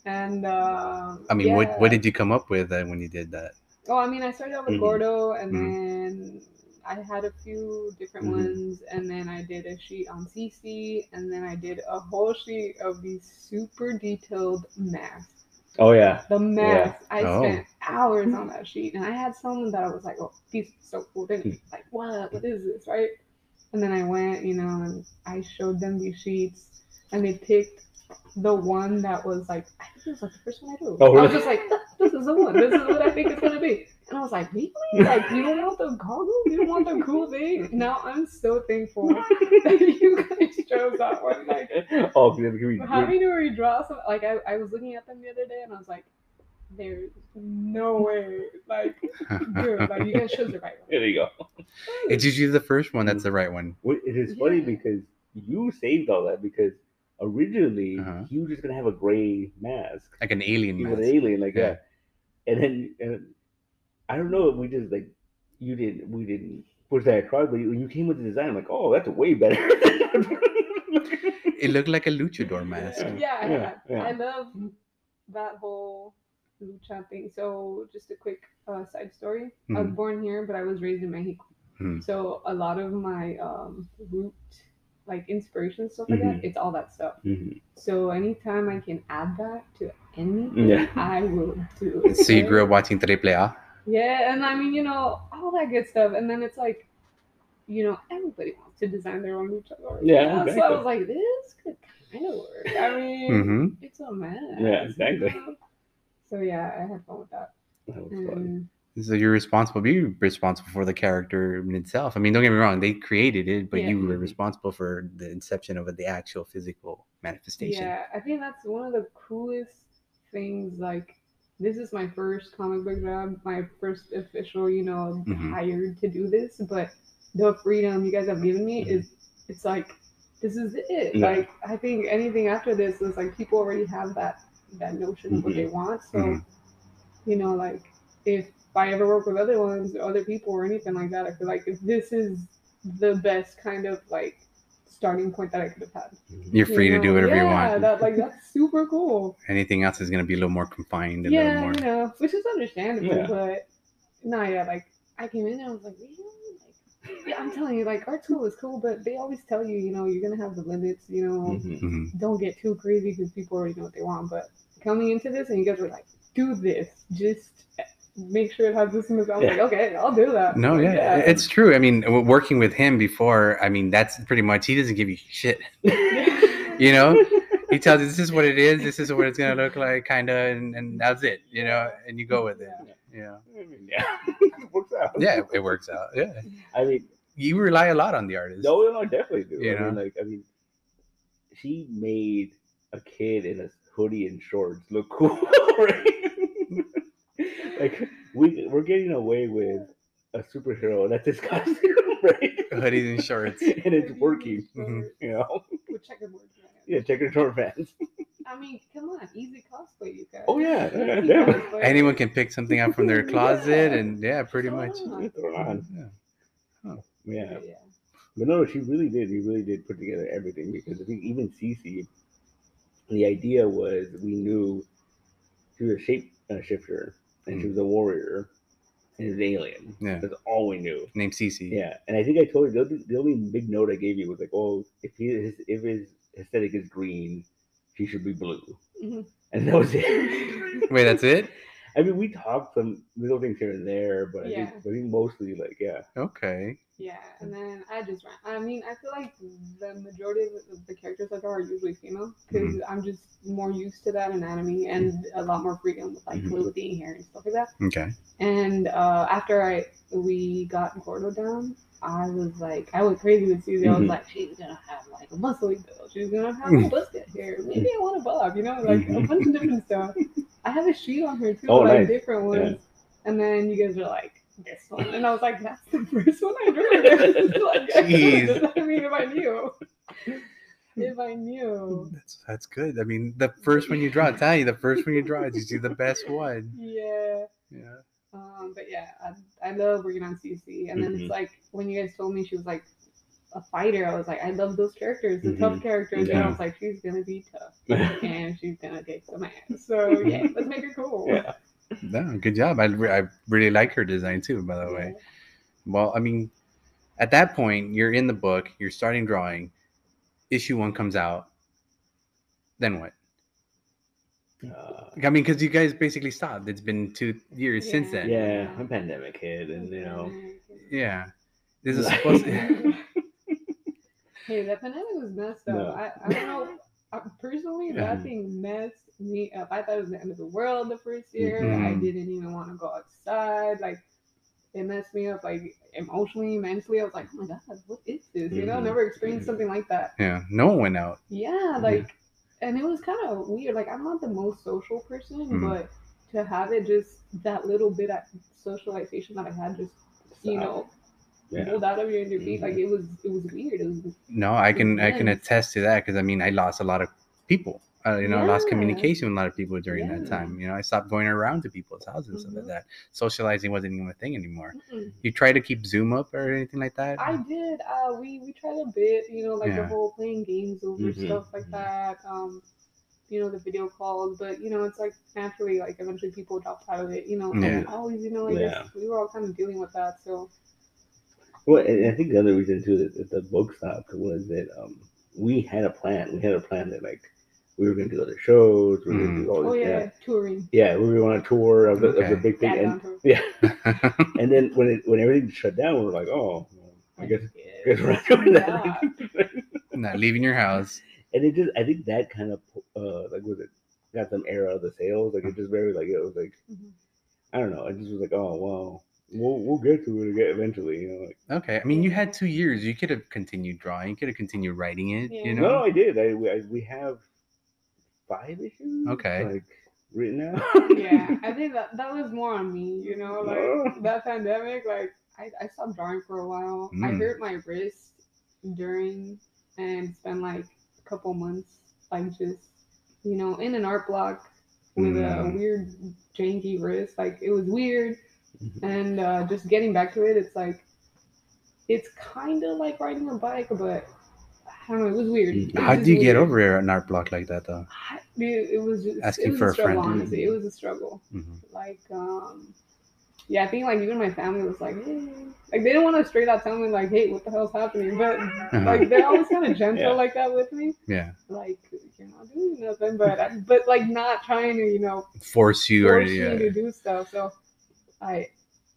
And um, I mean, what what did you come up with uh, when you did that? Oh, I mean, I started out with Mhm. Gordo, and Mhm. then I had a few different Mhm. ones, and then I did a sheet on CC, and then I did a whole sheet of these super detailed masks. oh yeah, The masks, I Oh. spent hours on that sheet, and I had someone that I was like, "Oh, these are so cool." Then Hmm. like, what? What is this, right? And then I went, you know, and I showed them these sheets, and they picked the one that was like, I think it was like the first one I do. Oh, I was just like, this is the one. This is what I think it's gonna be. And I was like, really? Like, you don't want the goggles? You don't want the cool thing? Now I'm so thankful (laughs) that you guys chose that one. Like, (laughs) oh, can we, having to redraw some. Like, I, I was looking at them the other day, and I was like, there's no way. Like, (laughs) dude, like you guys chose the right one. there you go. it's usually the first one that's the right one. It is funny Yeah. because you saved all that because originally Uh-huh. he was just gonna have a gray mask. Like an alien He was mask. an alien, like Yeah. that. And then and I don't know if we just like you didn't we didn't push that across, but you, you came with the design. I'm like, oh, that's way better. It looked like a luchador mask. Yeah, Yeah, yeah. I love that whole lucha thing. So, just a quick uh, side story. I was Mhm. born here, but I was raised in Mexico. Mhm. So, a lot of my um, root, like inspiration stuff like that, Mhm. it's all that stuff. Mhm. So, anytime I can add that to anything, Yeah. I will do it. (laughs) So you grew up watching Triple A. Yeah, and I mean, you know, all that good stuff. And then it's like, you know, everybody wants to design their own luchador. Yeah, know? So I was like, this could kind of work. I mean, hmm it's a mess. Yeah, exactly. you know? So yeah, I had fun with that. That was fun. So you're responsible. You're responsible for the character in itself. I mean, don't get me wrong; they created it, but Yeah. you were responsible for the inception of the actual physical manifestation. yeah, I think that's one of the coolest things. Like, this is my first comic book job, my first official, you know, Mhm. hired to do this. But the freedom you guys have given me is, it's like, this is it. Yeah. Like, I think anything after this is like people already have that that notion of what they want. So, Mhm. you know, like if I ever work with other ones, other people, or anything like that, I feel like if this is the best kind of like starting point that I could have had. You're free to do know? whatever you want. yeah, want. That like that's super cool. (laughs) Anything else is going to be a little more confined, a little Yeah, more. you know, which is understandable, Yeah. but no, yeah, like I came in and I was like, really? Like, yeah, I'm telling you, like art school is cool, but they always tell you, you know, you're gonna have the limits, you know, Mhm. Mhm. don't get too crazy because people already know what they want. But coming into this and you guys were like, do this, just make sure it has this in the. I was Yeah. like, okay, I'll do that. No, Like, yeah, it's true. I mean, working with him before, I mean, that's pretty much he doesn't give you shit. (laughs) You know, he tells you this is what it is, this is what it's gonna look like, kind of, and, and that's it. You know, and you go with it. You know, yeah, it works out. yeah, (laughs) it works out. Yeah, I mean, you rely a lot on the artist. no, no, I definitely do. You I mean, know? like, I mean, she made a kid in a hoodie and shorts look cool, (laughs) right? like, we we're getting away with a superhero that's his (laughs) costume, right? Hoodies and shorts. and it's working. Mhm. You know, With checkerboard. man. yeah, checker short fans. I mean, come on, easy cosplay, you guys. Oh yeah, yeah, Easy Anyone can pick something up from their (laughs) closet, Yeah. and yeah, pretty Come much. on. Throw it on. Yeah. Yeah, Yeah. but no, she really did. He really did put together everything because I think even CC, the idea was we knew she was a shape uh, shifter and she was a warrior and an alien. Yeah. That's all we knew. Named CC. Yeah, and I think I told you the only, the only big note I gave you was like, oh, if he his, if his aesthetic is green, she should be blue, Mhm. and that was it. (laughs) Wait, that's it? I mean, we talked some little things here and there, but I, think, I think mostly like, yeah, Okay. Yeah, and then I just ran. I mean, I feel like the majority of the, characters draw are usually female because I'm just more used to that anatomy and a lot more freedom with like Mhm. clothing, hair, and stuff like that. Okay. And uh, after I we got Gordo down, I was like, I went crazy with Susie. I was Mhm. like, she's gonna have like a muscly build. She's gonna have a busted hair. Maybe I want a bob. You know, like a Mhm. bunch of different stuff. I have a sheet on her too, Oh, like nice. different ones. Yeah. And then you guys are like, this one, and I was like, that's the first one I drew. (laughs) like, Jeez. I mean, if I knew, if I knew, That's that's good. I mean, the first one you draw, I tell you, the first one you draw is usually the best one. yeah. Yeah. Um, but yeah, I, I love working on CC. And then Mhm. it's like when you guys told me she was like a fighter, I was like, I love those characters, the tough Mhm. characters. And Yeah. I was like, she's gonna be tough (laughs) and she's gonna kick some ass. So yeah, let's make her cool. Yeah. No, good job. I, re- I really like her design too, by the way. Well, I mean, at that point, you're in the book, you're starting drawing, issue one comes out. Then what? Uh, I mean, because you guys basically stopped. It's been two years since then. yeah, a pandemic hit, and you know, Yeah. This is (laughs) supposed to. (laughs) (laughs) hey, that pandemic was messed up. No. I, I don't know. I, personally, Yeah. that thing messed me up. I thought it was the end of the world the first year. I Mhm. didn't even want to go outside. Like, it messed me up, like emotionally, mentally. I was like, oh my god, what is this? You know, Mhm. never experienced something like that. Yeah. No one went out. Yeah, like, and it was kind of weird. Like, I'm not the most social person, Mhm. but to have it just that little bit of socialization that I had, just you Stop. know, yeah, pulled out of your your feet, Mhm. like it was, it was weird. It was No, I can I can attest to that because I mean I lost a lot of people. Uh, you know, I lost communication with a lot of people during that time. You know, I stopped going around to people's houses and stuff like Mhm. that. Socializing wasn't even a thing anymore. Mm-mm. You try to keep Zoom up or anything like that? I did. Uh, we we tried a bit, you know, like Yeah. the whole playing games over Mhm, stuff like mhm. that. Um, you know, the video calls, but you know, it's like naturally, like eventually people dropped out of it. You know, Yeah. always, you know, I Yeah. we were all kind of dealing with that. So Well, and I think the other reason too that, that the book stopped was that um, we had a plan. We had a plan that like we were going to do other shows. We were going to do all oh yeah, yeah. touring. yeah, we were on a tour of the, of the Okay. big thing, and tour. (laughs) yeah, (laughs) and then when it when everything shut down, we were like, oh, well, I guess, I guess we're not doing that. (laughs) Not leaving your house. and it just, I think that kind of uh, like was it got some era of the sales. Like it just very like it was like Mhm. I don't know. It just was like, oh well, we'll we'll get to it again eventually. You know, like Okay. I mean, you had two years. You could have continued drawing. You could have continued writing it. Yeah. You no, know. I did. I we, I we have five issues. Okay. like written out. (laughs) yeah, (laughs) I think that that was more on me. You know, like Oh. that pandemic. Like I, I stopped drawing for a while. I Mm. hurt my wrist during and spent like a couple months like just you know in an art block with a Mm. weird janky wrist. Like it was weird, Mhm. and uh, just getting back to it, it's like it's kind of like riding a bike, but I don't know. It was weird. Mm. It was How just do you get weird. over an art block like that, though? I- Dude, it was just Asking it was for a a struggle. friend. Honestly, it was a struggle. Mhm. Like, um, yeah, I think like even my family was like, hey. like they didn't want to straight out tell me like, hey, what the hell's happening? But like they're always kind of (laughs) gentle Yeah. like that with me. Yeah. Like you're not doing nothing, but but like not trying to you know Force you or force yeah. to do stuff. So I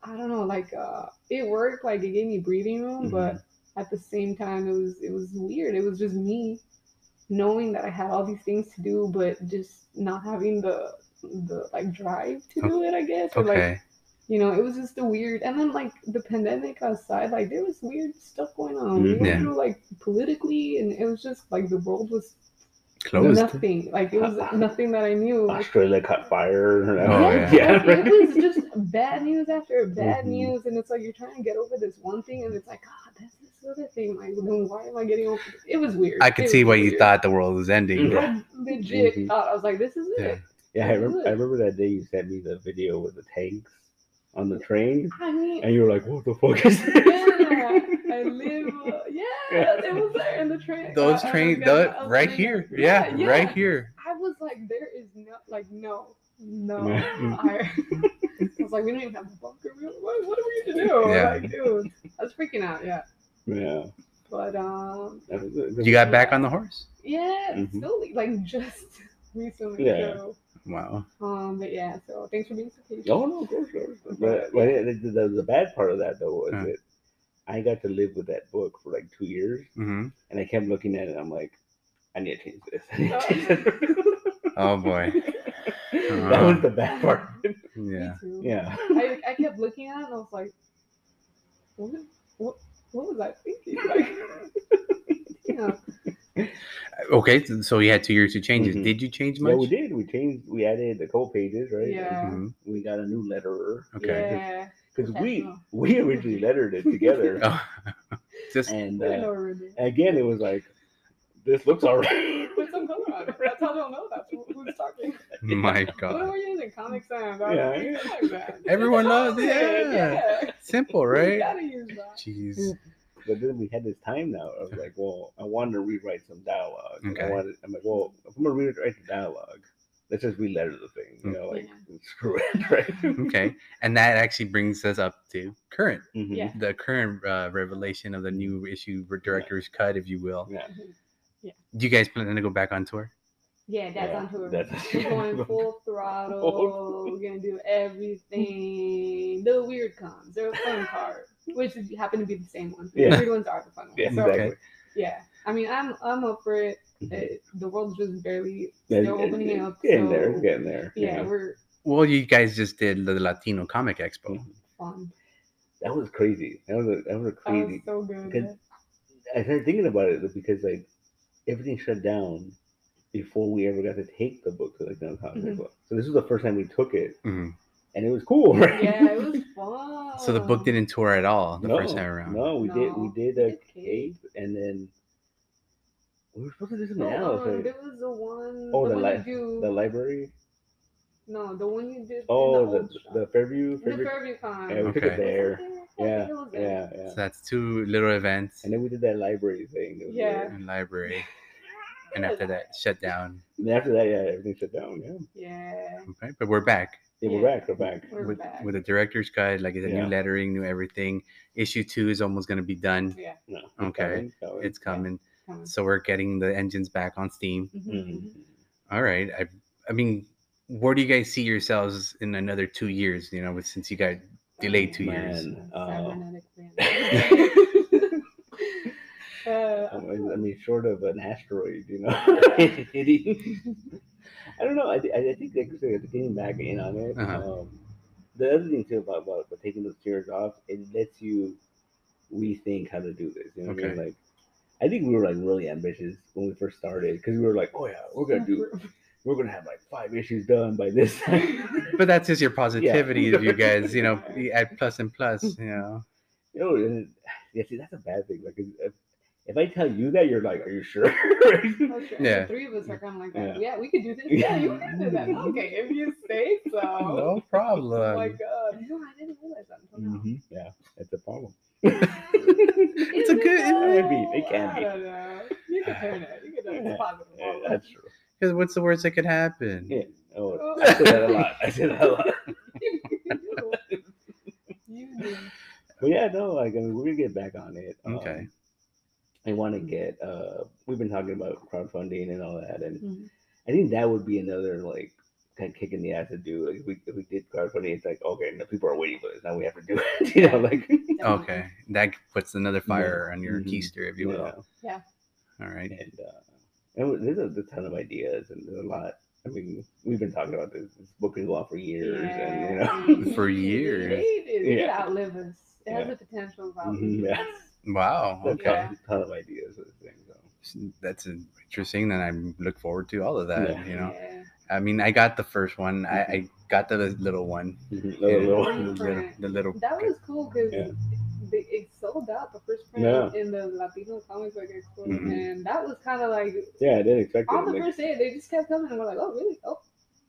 I don't know, like uh, it worked. Like it gave me breathing room, but at the same time, it was it was weird. It was just me knowing that I had all these things to do, but just not having the the like drive to do it. I guess, or like Okay. you know, it was just a weird. And then like the pandemic aside, like there was weird stuff going on. We Mhm. went Yeah. through like politically, and it was just like the world was Closed. nothing. Like it was nothing that I knew. Australia caught fire. (laughs) Oh, yeah, yeah. like, it was (laughs) just bad news after bad Mhm. news, and it's like you're trying to get over this one thing, and it's like, God, that's this other thing. Like, then why am I getting over? It was weird. I could It see was why you thought the world was ending. Yeah. I legit Mhm. thought I was like, this is Yeah. it. Yeah, I remember. Good. I remember that day you sent me the video with the tanks on the train, I mean, and you were like, "What the fuck is this?" yeah, (laughs) I live. Uh, (laughs) yeah, it was there in the train. Those I- I train, remember- tho- I was right like, here. Yeah, yeah. right here. I was like, there is no, like, no, no. I, (laughs) I was like, we don't even have a bunker. What, what are we gonna do? Yeah. Like, dude, I was freaking out. Yeah, yeah. but um, That was it. You got back on the horse. yeah, Mhm. still like just (laughs) recently. Yeah. So, Wow. um, but yeah. So thanks for being so patient. Oh no, of course, of course. But, but yeah, the, the, the bad part of that though was Huh. that I got to live with that book for like two years, hmm and I kept looking at it. I'm like, I need to change this. (laughs) I need to change this. (laughs) Oh boy. (laughs) that was the bad part. Yeah. Me too. yeah. I, I kept looking at it and I was like, what, what, what was I thinking? Like, yeah. Okay, so- so you had two years to change it. Mhm. Did you change much? Yeah, we did. We changed. We added a couple pages, right? Yeah. Mhm. We got a new letterer Okay. Yeah. Because we we originally lettered it together, (laughs) Oh, (laughs) just and We didn't know uh, what we were doing. again it was like, this looks alright. Put some color on it. That's how they'll know that's who's talking. my (laughs) God. What god. are we using? Comic Sans. Yeah, Yeah. yeah. Everyone It's loves- comic, yeah. Simple, You right? gotta use that. Jeez. But then we had this time now. I was like, well, I wanted to rewrite some dialogue. and I Okay. wanted, I'm like, well, if I'm gonna rewrite the dialogue, let's just re-letter the thing. You know, like (laughs) screw it, (laughs) right? Okay, and that actually brings us up to current, Mhm. Yeah. the current uh, revelation of the new issue director's cut, if you will. Yeah. yeah. Do you guys plan to go back on tour? Yeah, that's Yeah, on tour. that's- We're (laughs) going full throttle. We're gonna do everything. The weird cons, the fun part, which is- happen to be the same ones. The Yeah. weird ones are the fun ones. Yeah, So, exactly. yeah. I mean, I'm I'm up for it. Uh, the world's just barely Yeah, still opening it- up. Getting so, there, getting there. Yeah, Yeah. we're Well, you guys just did the Latino Comic Expo. Fun. That was crazy. That was a, that was a That crazy. was so good. Because- I started thinking about it because like everything shut down before we ever got to take the book to like downtown. Mhm. Expo. So this was the first time we took it, Mhm. and it was cool, (laughs) right? Yeah, it was fun. So the book didn't tour at all the no, first time around. No, we did. We did a did Cape, and then we were supposed to do No, something else. um, right? there was the one. Oh, the, the one li- you do. The library. no, the one you did. Oh, in the, the old shop. the Fairview. the Fairview. Fairview Con. Yeah, we Okay. it there. Was it there? Yeah, think it was yeah, yeah. So that's two little events And then we did that library thing. Yeah. weird. in library, (laughs) and after that, shut down. And after that, yeah, everything shut down. Yeah. Yeah. Okay, but we're back Yeah, we're back. We're back. We're with back. with the director's guide, Like I said, Yeah. new lettering, new everything. Issue two is almost gonna be done. Yeah. No, Okay. coming, coming. It's coming. Coming. So we're getting the engines back on Steam. Mhm, Mhm. mhm. All right. I I mean, where do you guys see yourselves in another two years? You know, with since you got delayed two years. Man, uh, (laughs) (laughs) uh, I mean, I short of an asteroid, you know. (laughs) I don't know. I, thi- I I think like, I getting back in on it. Uh-huh. Um, the other thing too about, about about taking those years off, it lets you rethink how to do this. You know what I mean? Like, I think we were like really ambitious when we first started because we were like, oh yeah, we're gonna do, we're gonna have like five issues done by this (laughs) time. But that's just your positivity of you guys. You know, Yeah. you add plus and plus. You know. you know, yeah, see, that's a bad thing. Like, if, if I tell you that, you're like, are you sure? Oh, sure. Yeah. The three of us are kind of like that. Yeah. Yeah. we could do this. Yeah, you can do that. (laughs) Okay, if you say so. No problem. Oh my god. No, I didn't realize that until now. Mhm. Yeah, that's a problem. It's a good- it can be, I don't know. You can turn it. You can turn it Yeah, positive. Yeah, that's true. Because what's the worst that could happen? Yeah. Oh, I say that a lot. I say that a lot. (laughs) you do. But yeah, no, like I mean, we're gonna get back on it. Um, Okay. I want to get. uh We've been talking about crowdfunding and all that, and Mhm. I think that would be another like kind of kick in the ass to do. Like if we if we did crowdfunding, it's like okay, now people are waiting for this. Now we have to do (laughs) it. you know, like Okay. That puts another fire on your Mhm. keister, if you will. yeah. All right. and uh, and there's a, a ton of ideas and there's a lot. I mean, we've been talking about this. This book can go on for years, and you know, (laughs) For It- years. It, it, Yeah. outlive us. It has the potential of Mhm, outliving yeah. us. Wow. Okay. Yeah. a ton of ideas for this thing. So. That's interesting. And I look forward to all of that. Yeah. You know, Yeah. I mean, I got the first one. I, I got the little one. Mhm, Yeah, little- the little- Little little, the little. That was cool because Yeah. it sold out the first print Yeah. in the Latino Comics Book Expo, Mhm. and that was kind of like Yeah, I didn't expect on it. the Like, first day they just kept coming and we're like, oh really? Oh,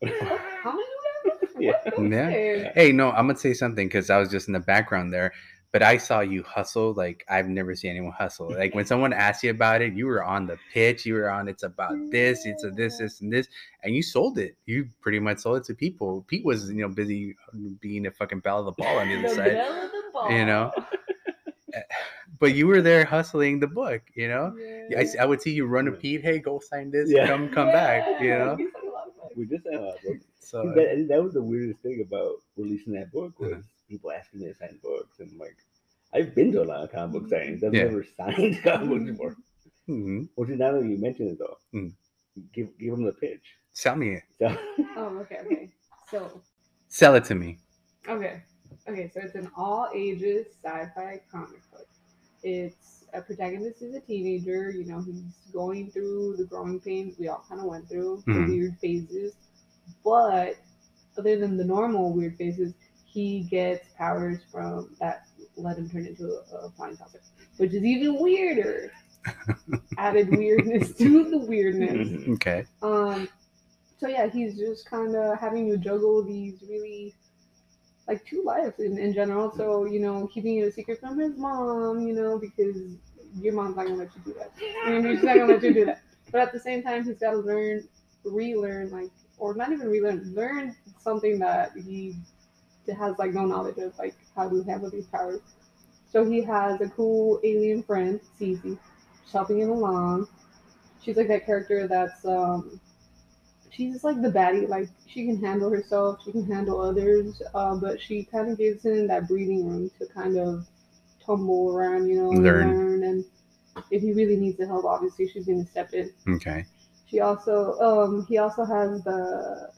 oh how many do we have? Yeah. Yeah. Hey, no, I'm gonna say something because I was just in the background there, but I saw you hustle like I've never seen anyone hustle. Like when someone asked you about it, you were on the pitch. You were on. It's about this. It's a this, this, and this, and you sold it. You pretty much sold it to people. Pete was, you know, busy being a fucking belle of the ball on the other (laughs) The side, belle of the ball. you know? (laughs) but you were there hustling the book. You know, Yeah. I, s- I would see you run to Pete. Hey, go sign this. Yeah. Come, come back. You know. (laughs) we sold a lot of books. we just uh, book. So that, that was the weirdest thing about releasing that book was Uh-huh. People asking me to sign books and like I've been to a lot of comic book signings. I've Yeah. never (laughs) signed comic books before. hmm Well, see, now that you mention it though, Mm. give give them the pitch. Sell me it. (laughs) So, Oh, okay, okay. So, Sell it to me. okay, okay. So it's an all ages sci-fi comic book. It's a protagonist is a teenager. You know, he's going through the growing pains we all kind of went through, Mhm. the weird phases. But other than the normal weird phases, he gets powers from that let him turn into a, a flying saucer, which is even weirder. (laughs) Added weirdness to the weirdness. Mhm. Okay. Um, so yeah, he's just kind of having to juggle these really like two lives in, in general. So you know, keeping it a secret from his mom, you know, because your mom's not gonna let you do that. I mean, she's not gonna let you do that. But at the same time, he's got to learn, relearn, like, or not even relearn, learn something that he has like no knowledge of, like how to handle these powers. So he has a cool alien friend, CC, helping him along. She's like that character that's um she's just like the baddie, like she can handle herself, she can handle others, uh, but she kind of gives him that breathing room to kind of tumble around, you know, and Learn. learn. And if he really needs the help, obviously she's gonna step in. Okay. She also, um, he also has the,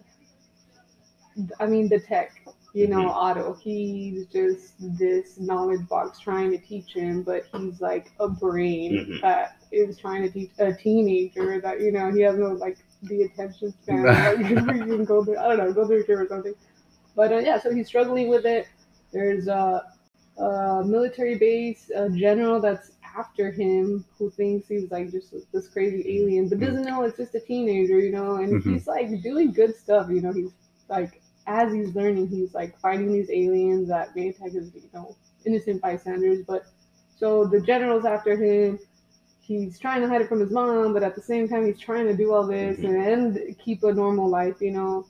I mean, the tech, you know. Otto. He's just this knowledge box trying to teach him, but he's like a brain Mhm. that is trying to teach a teenager that, you know, he has no, like, the attention span. (laughs) like, (laughs) you can go through, I don't know, go through here or something. But uh, yeah, so he's struggling with it. There's a, a military base, a general that's after him who thinks he's like just this crazy alien, but doesn't know it's just a teenager, you know. And Mhm. he's like doing good stuff, you know. He's like as he's learning, he's like fighting these aliens that may attack his, you know, innocent bystanders. But so the general's after him. He's trying to hide it from his mom, but at the same time, he's trying to do all this Mhm. and keep a normal life, you know.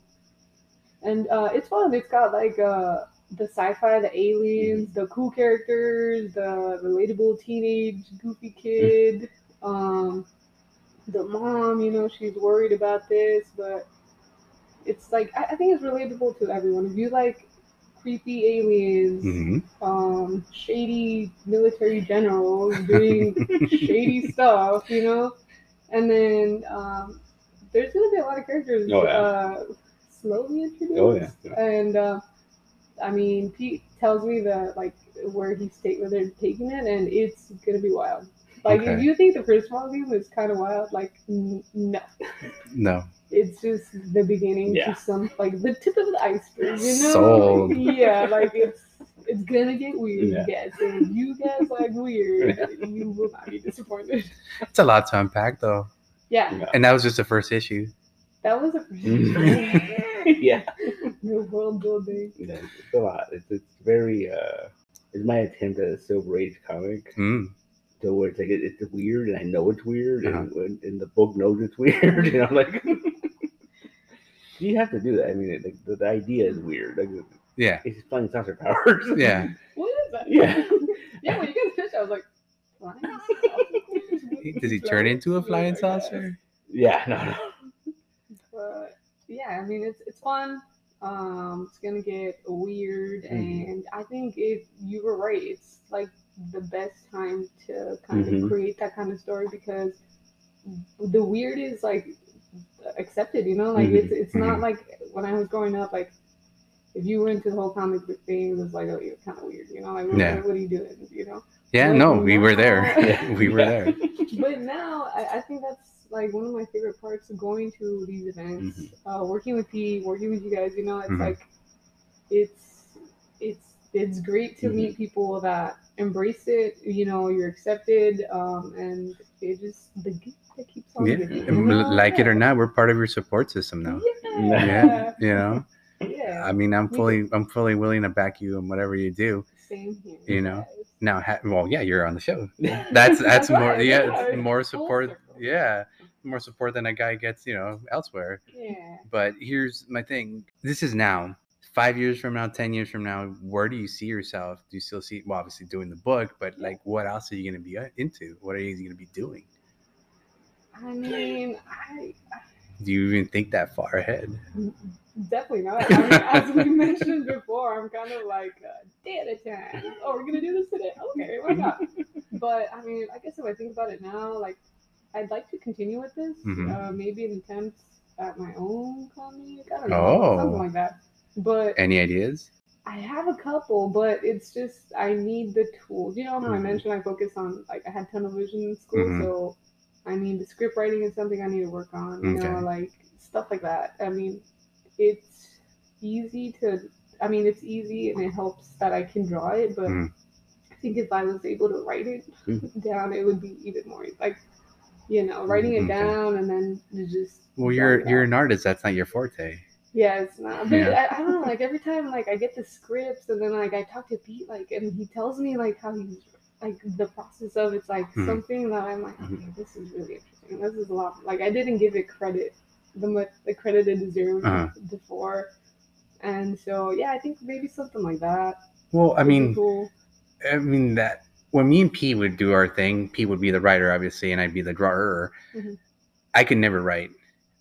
And uh, it's fun. It's got like uh, the sci-fi, the aliens, the cool characters, the relatable teenage goofy kid, um, the mom. You know, she's worried about this, but it's like I, I think it's relatable to everyone. If you like creepy aliens, hmm um, shady military generals doing (laughs) shady stuff, you know, and then um, there's gonna be a lot of characters Oh, yeah. uh, slowly introduced. Oh, yeah, yeah. And uh, I mean, Pete tells me that like where he's take where they're taking it, and it's gonna be wild. Like if you think the first volume is kind of wild, like n- no, No. It's just the beginning, Yeah. just some like the tip of the iceberg, you know? Sold. (laughs) Yeah, like it's it's gonna get weird, Yeah. yes. And if you guys like weird, (laughs) you will not be disappointed. It's a lot to unpack though. Yeah, Yeah. And that was just the first issue. that was a (laughs) yeah. the world building. Yeah, It's a lot. It's, it's very, uh, it's my attempt at a Silver Age comic. Mm. So where it's like, it, it's weird and I know it's weird Uh-huh. and, and, and the book knows it's weird. And I'm like, you have to do that. I mean, it, like, the, the idea is weird. Like, Yeah. it's just flying saucer powers. (laughs) Yeah. (laughs) What is that? Yeah. (laughs) yeah, when you guys pitched, I was like, flying saucers? Does he turn into a flying saucer? yeah, no, no. But yeah, I mean it's it's fun. Um, it's gonna get weird, Mhm. and I think it. You were right. It's like the best time to kind Mhm. of create that kind of story because the weird is like accepted. You know, like Mhm. it's it's not Mhm. like when I was growing up, like. If you were into the whole comic book thing, it was like, oh, you're kind of weird, you know? Like, what, Yeah. what are you doing, you know? Yeah, But no, we were there. we were there. (laughs) but now I, I think that's like one of my favorite parts of going to these events, uh, working with Pete, working with you guys. You know, it's Mhm. like it's it's it's great to meet people that embrace it. You know, you're accepted, um, and it just the that keeps on Yeah. giving. you And know? Like it or not, we're part of your support system now. Yeah. Yeah. You (laughs) know? Yeah. I mean, I'm fully I'm fully willing to back you in whatever you do. Same here. you know, guys. Now, ha- well, yeah, you're on the show. (laughs) That's (laughs) that's more yeah, more support. Yeah, more support than a guy gets, you know, elsewhere. Yeah. But here's my thing. This is now. Five years from now, ten years from now, where do you see yourself? Do you still see, well, obviously doing the book, but like, what else are you going to be uh, into? What are you going to be doing? I mean, I Do you even think that far ahead? Definitely not. I mean, as we (laughs) mentioned before, I'm kind of like uh, day at a time. Oh, we're gonna do this today. Okay. why not? (laughs) but I mean, I guess if I think about it now, like I'd like to continue with this. Mhm. Uh, maybe an attempt at my own comic. I don't know, Oh. something like that. But Any ideas? I have a couple, but it's just I need the tools. You know how I Mhm. mentioned I focus on like I had television in school, Mhm. so I mean the script writing is something I need to work on. You know, like stuff like that. I mean, it's easy to. I mean, it's easy and it helps that I can draw it, but Mhm. I think if I was able to write it Mhm. (laughs) down, it would be even more like, you know, writing it Okay. down and then just. Well, you're you're an artist. That's not your forte. Yeah, it's not. But Yeah. I, I don't know. Like every time, like I get the scripts, and then like I talk to Pete, like, and he tells me like how he's like the process of it's like Mhm. something that I'm like, Mhm. okay, this is really interesting. This is a lot. Like I didn't give it credit, the much the credit it deserved Uh-huh. before, and so yeah, I think maybe something like that. Well, I mean, cool. I mean that when me and Pete would do our thing, Pete would be the writer, obviously, and I'd be the drawer. Mhm. I could never write.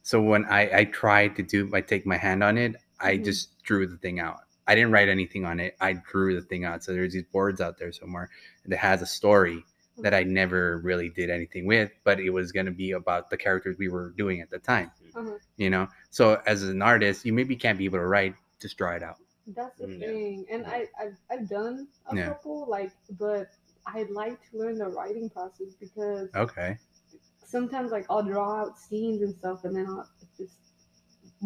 So when I, I tried to do, I take my hand on it, I Mhm. just drew the thing out. I didn't write anything on it. I drew the thing out. So there's these boards out there somewhere that has a story that I never really did anything with, but it was going to be about the characters we were doing at the time, Uh-huh. you know? So as an artist, you maybe can't be able to write, just draw it out. That's the Mm, yeah. thing, and I I've, I've done a Yeah. couple like, but I'd like to learn the writing process because Okay. sometimes like I'll draw out scenes and stuff, and then I'll just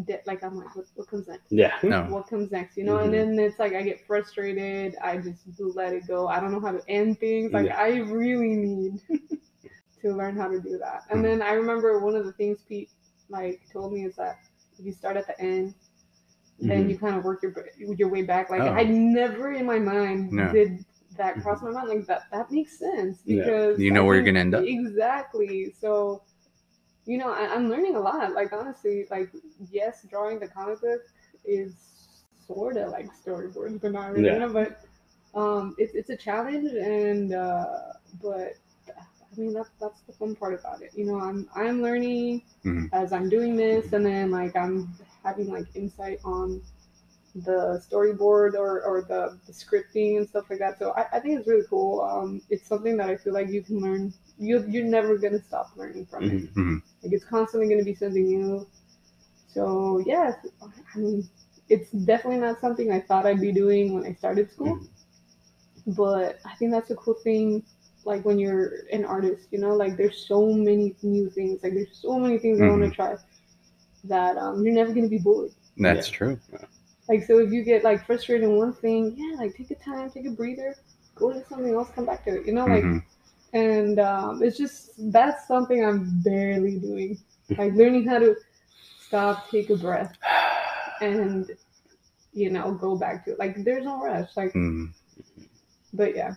de- like I'm like, what, what comes next? Yeah. Hmm? No. What comes next? You know, and mm-hmm. then it's like I get frustrated. I just let it go. I don't know how to end things. Like Yeah. I really need (laughs) to learn how to do that. And mm-hmm. then I remember one of the things Pete like told me is that if you start at the end, then Mhm. you kind of work your your way back. Like Oh. I never in my mind No. did that mm-hmm. cross my mind. Like that that makes sense Yeah. because You know where you're gonna end up. Exactly. So, you know, I, I'm learning a lot. Like honestly, like yes, drawing the comic book is sort of like storyboards, but not really. Yeah. You know, but um, it's it's a challenge, and uh, but I mean that's that's the fun part about it. You know, I'm I'm learning Mhm. as I'm doing this, and then like I'm having like insight on the storyboard or, or the, the scripting and stuff like that. So I, I think it's really cool. Um, it's something that I feel like you can learn. You you're never gonna stop learning from it. Mhm. Like it's constantly gonna be something new. So yeah, I mean, it's definitely not something I thought I'd be doing when I started school. But I think that's a cool thing. Like when you're an artist, you know, like there's so many new things. Like there's so many things I want to try that um, you're never gonna be bored. That's Yeah. true. Like so, if you get like frustrated in one thing, yeah, like take a time, take a breather, go to something else, come back to it. You know, like, Mhm. And um, it's just that's something I'm barely doing. Like learning how to stop, take a breath, (sighs) and you know, go back to it. Like there's no rush. Like, Mm. but yeah,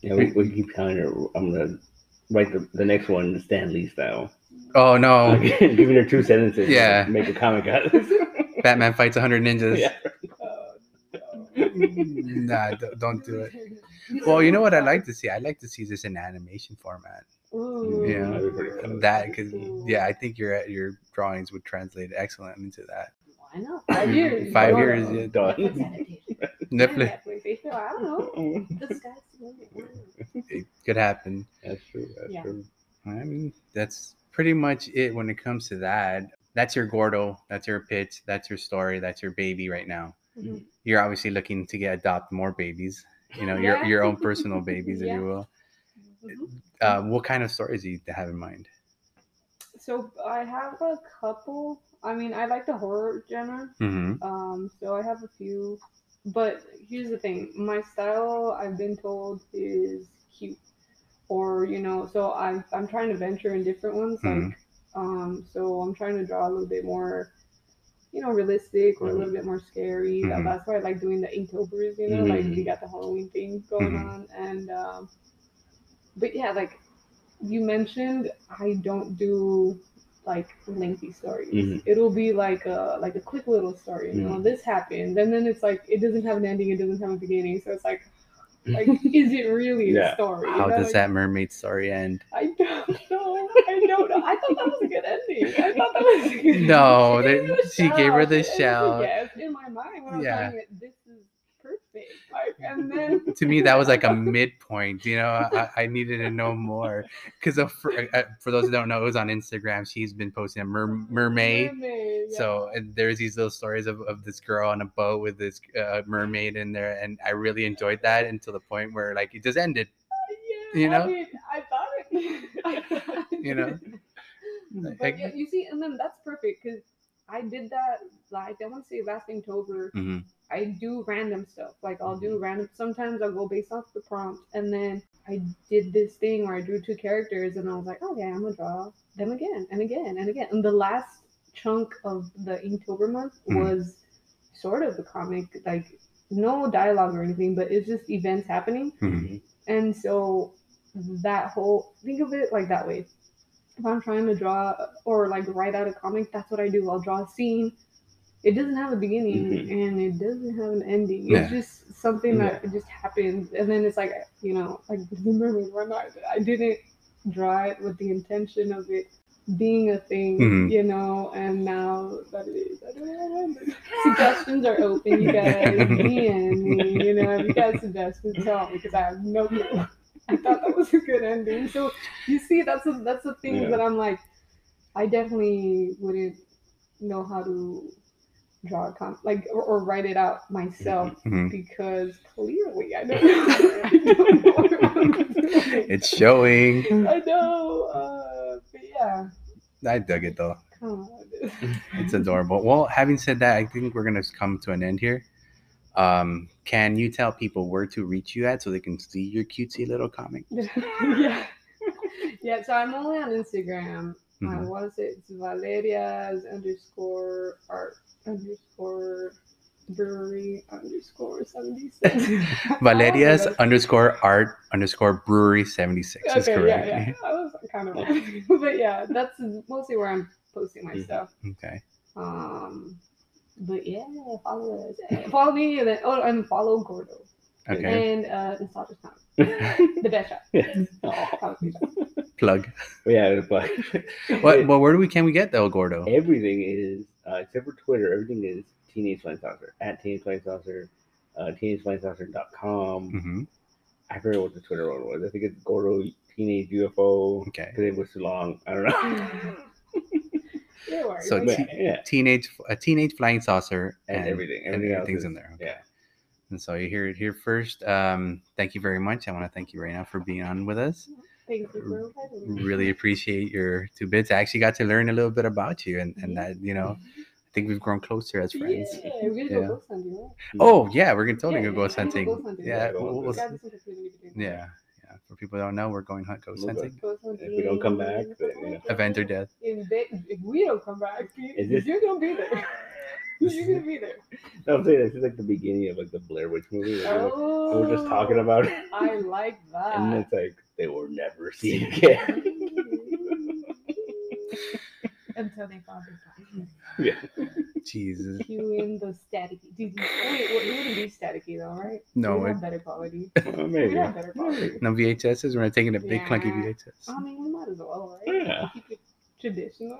Yeah, we, we keep telling her I'm gonna write the, the next one the Stan Lee style. Oh no, (laughs) Giving her two sentences. Yeah. Make a comic out of (laughs) this. Batman fights 100 ninjas. (laughs) yeah. nah, don't, don't do it. Well, you know what I'd like to see? I'd like to see this in animation format. Ooh. Yeah. That'd be cool. That because yeah, I think your your drawings would translate excellent into that. Why not? Five years. Five Go years, yeah. Done. Netflix, Netflix, I don't know. (laughs) The sky's it could happen. That's true. That's Yeah. true. I mean, that's pretty much it when it comes to that. That's your Gordo. That's your pitch. That's your story. That's your baby right now. Mhm. You're obviously looking to get adopt more babies. You know, your your own (laughs) personal babies, if you will. Mhm. Uh, what kind of stories do you have in mind? So I have a couple. I mean, I like the horror genre. Mm-hmm. Um, so I have a few. But here's the thing: my style, I've been told, is cute, or you know. So I'm I'm trying to venture in different ones. Mhm. Like, um, so I'm trying to draw a little bit more, you know, realistic or a little bit more scary. Mhm. that's why I like doing the Inktober's. You know, like Mhm. we got the Halloween thing going Mhm. on, and um, but yeah, like you mentioned, I don't do like lengthy stories. Mhm. It'll be like a like a quick little story. You know, this happened, and then it's like it doesn't have an ending. It doesn't have a beginning. So it's like, like is it really Yeah. a story? You How know, does like, that mermaid story end? I don't know. I don't know. I thought that was a good ending. I thought that was a good No, She gave that- me the she gave her the It was a shout. Yes, in my mind when I was Yeah. it, this Like, and then (laughs) to me that was like a midpoint you know i, I needed to know more because for, uh, for those who don't know it was on instagram she's been posting a mer- mermaid Mermaid, yeah. so and there's these little stories of, of this girl on a boat with this uh, mermaid in there and i really enjoyed that until the point where like it just ended yeah, you know? I, mean, I thought it. I thought (laughs) it You know? (laughs) Like, But yeah, you see, and then that's perfect because I did that like I want to say last October. mhm, I do random stuff. Like I'll do random. Sometimes I'll go based off the prompt, and then I did this thing where I drew two characters, and I was like, okay, I'm gonna draw them again and again and again. And the last chunk of the Inktober month Mhm. was sort of the comic, like no dialogue or anything, but it's just events happening. mhm. And so that whole think of it like that way. If I'm trying to draw or like write out a comic, that's what I do. I'll draw a scene. It doesn't have a beginning Mhm. and it doesn't have an ending. Yeah. It's just something that just happens. And then it's like, you know, like the mermaid one, I, I didn't draw it with the intention of it being a thing, Mhm. you know, and now that it is, I don't know. Suggestions are open, you guys. (laughs) DM me, you know, if you got suggestions, tell me because I have no clue. (laughs) I thought that was a good ending. So you see, that's a, that's the thing Yeah. that I'm like, I definitely wouldn't know how to draw a com like or, or write it out myself Mhm. because clearly I don't (laughs) know. I don't know what I'm doing. it's showing (laughs) I know, uh, but yeah, i dug it though it's adorable well having said that i think we're gonna come to an end here um can you tell people where to reach you at so they can see your cutesy little comic (laughs) yeah, (laughs) yeah. So I'm only on Instagram. I Mhm. want to say it's Valeria's underscore art underscore brewery underscore seventy six. (laughs) valeria's underscore art underscore brewery 76 is Okay, correct yeah, yeah. I was kind of, but yeah, that's mostly where I'm posting my Mhm. stuff. okay Um, but yeah, follow us. (laughs) Follow me and then oh, and follow Gordo okay and uh, Nostalgia (laughs) Time, the best shop. Aw. Comic plug yeah, but (laughs) what well where do we can we get the gordo everything is uh, except for Twitter. Everything is Teenage Flying Saucer at Teenage Flying Saucer, uh, TeenageFlyingSaucer.com. hmm I forget what the Twitter one was. I think it's Gordo Teenage UFO okay because it was too long. I don't know. No. So okay. But, yeah, teenage a teenage flying saucer and, everything, and everything else everything's is- in there okay. Yeah, and so you hear it here first um thank you very much i want to thank you right now for being on with us Thank you for inviting me. really appreciate your two bits i actually got to learn a little bit about you and, and that you know i think we've grown closer as friends Yeah, we're gonna Yeah. go ghost hunting, right? oh yeah we're gonna totally Yeah, go ghost yeah, go hunting ghost hunting. yeah We'll we'll- we'll- Gotta do something creative between yeah yeah for people who don't know we're going hunt ghost We'll hunting Ghost hunting. If we don't come back, then, you know. event or death If, they, if we don't come back, Is this- you're gonna be there. (laughs) You're gonna be there. no, I'm saying this is like the beginning of like the Blair Witch movie. we're, like- Oh, we're just talking about it, I like (laughs) that. and it's like they will never see again. (laughs) They found it. yeah, jesus Cue in the staticky. You, wait, well, it wouldn't be staticky though, right? no we it, have better quality. well, (laughs) We maybe. have better quality. no vhs's we're not taking a big clunky vhs I mean, we might as well, right? Yeah. Keep it traditional.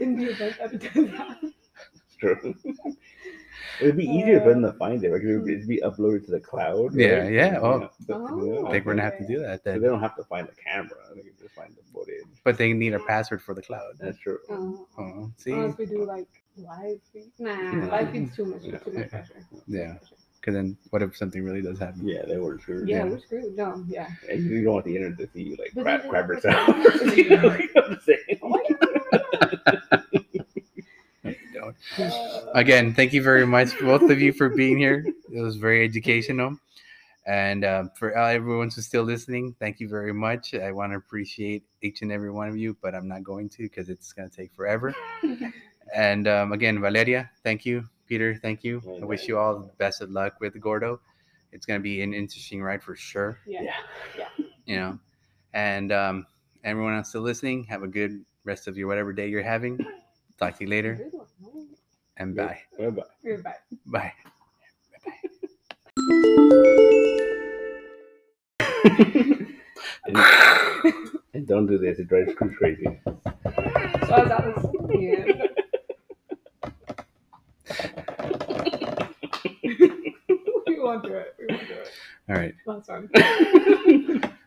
In the event that it. It's true. (laughs) It'd be easier for them to uh, find it. Like it would be uploaded to the cloud. Yeah, right? yeah, oh. so- Oh. i think we're gonna have to do that So then they don't have to find the camera. They can just find the footage. but they need a password for the cloud That's true. Uh, oh see unless we do like live feed. Nah, Yeah. live feed's too much. Yeah. Too much pressure. Yeah. because then what if something really does happen Yeah, they were screwed. Yeah, Yeah. we're screwed. No, yeah. And you don't want the internet to see you like But crap, then crap they yourself. have (laughs) you know what I'm saying? Oh my God. No, you don't. Uh, again thank you very much both of you for being here it was very educational and uh, for everyone who's still listening thank you very much. I want to appreciate each and every one of you but i'm not going to because it's going to take forever. (laughs) And um, again valeria thank you. Peter thank you. I wish you all the best of luck with gordo. It's going to be an interesting ride for sure. Yeah. Yeah. you know? And um, everyone else still listening have a good rest of your whatever day you're having. Talk to you later. Good one. No, and bye. Bye bye. Goodbye. bye (laughs) and, don't do this; it drives Scrooge crazy. So that was cute. (laughs) we won't do it. We won't do it. All right. Last one. (laughs)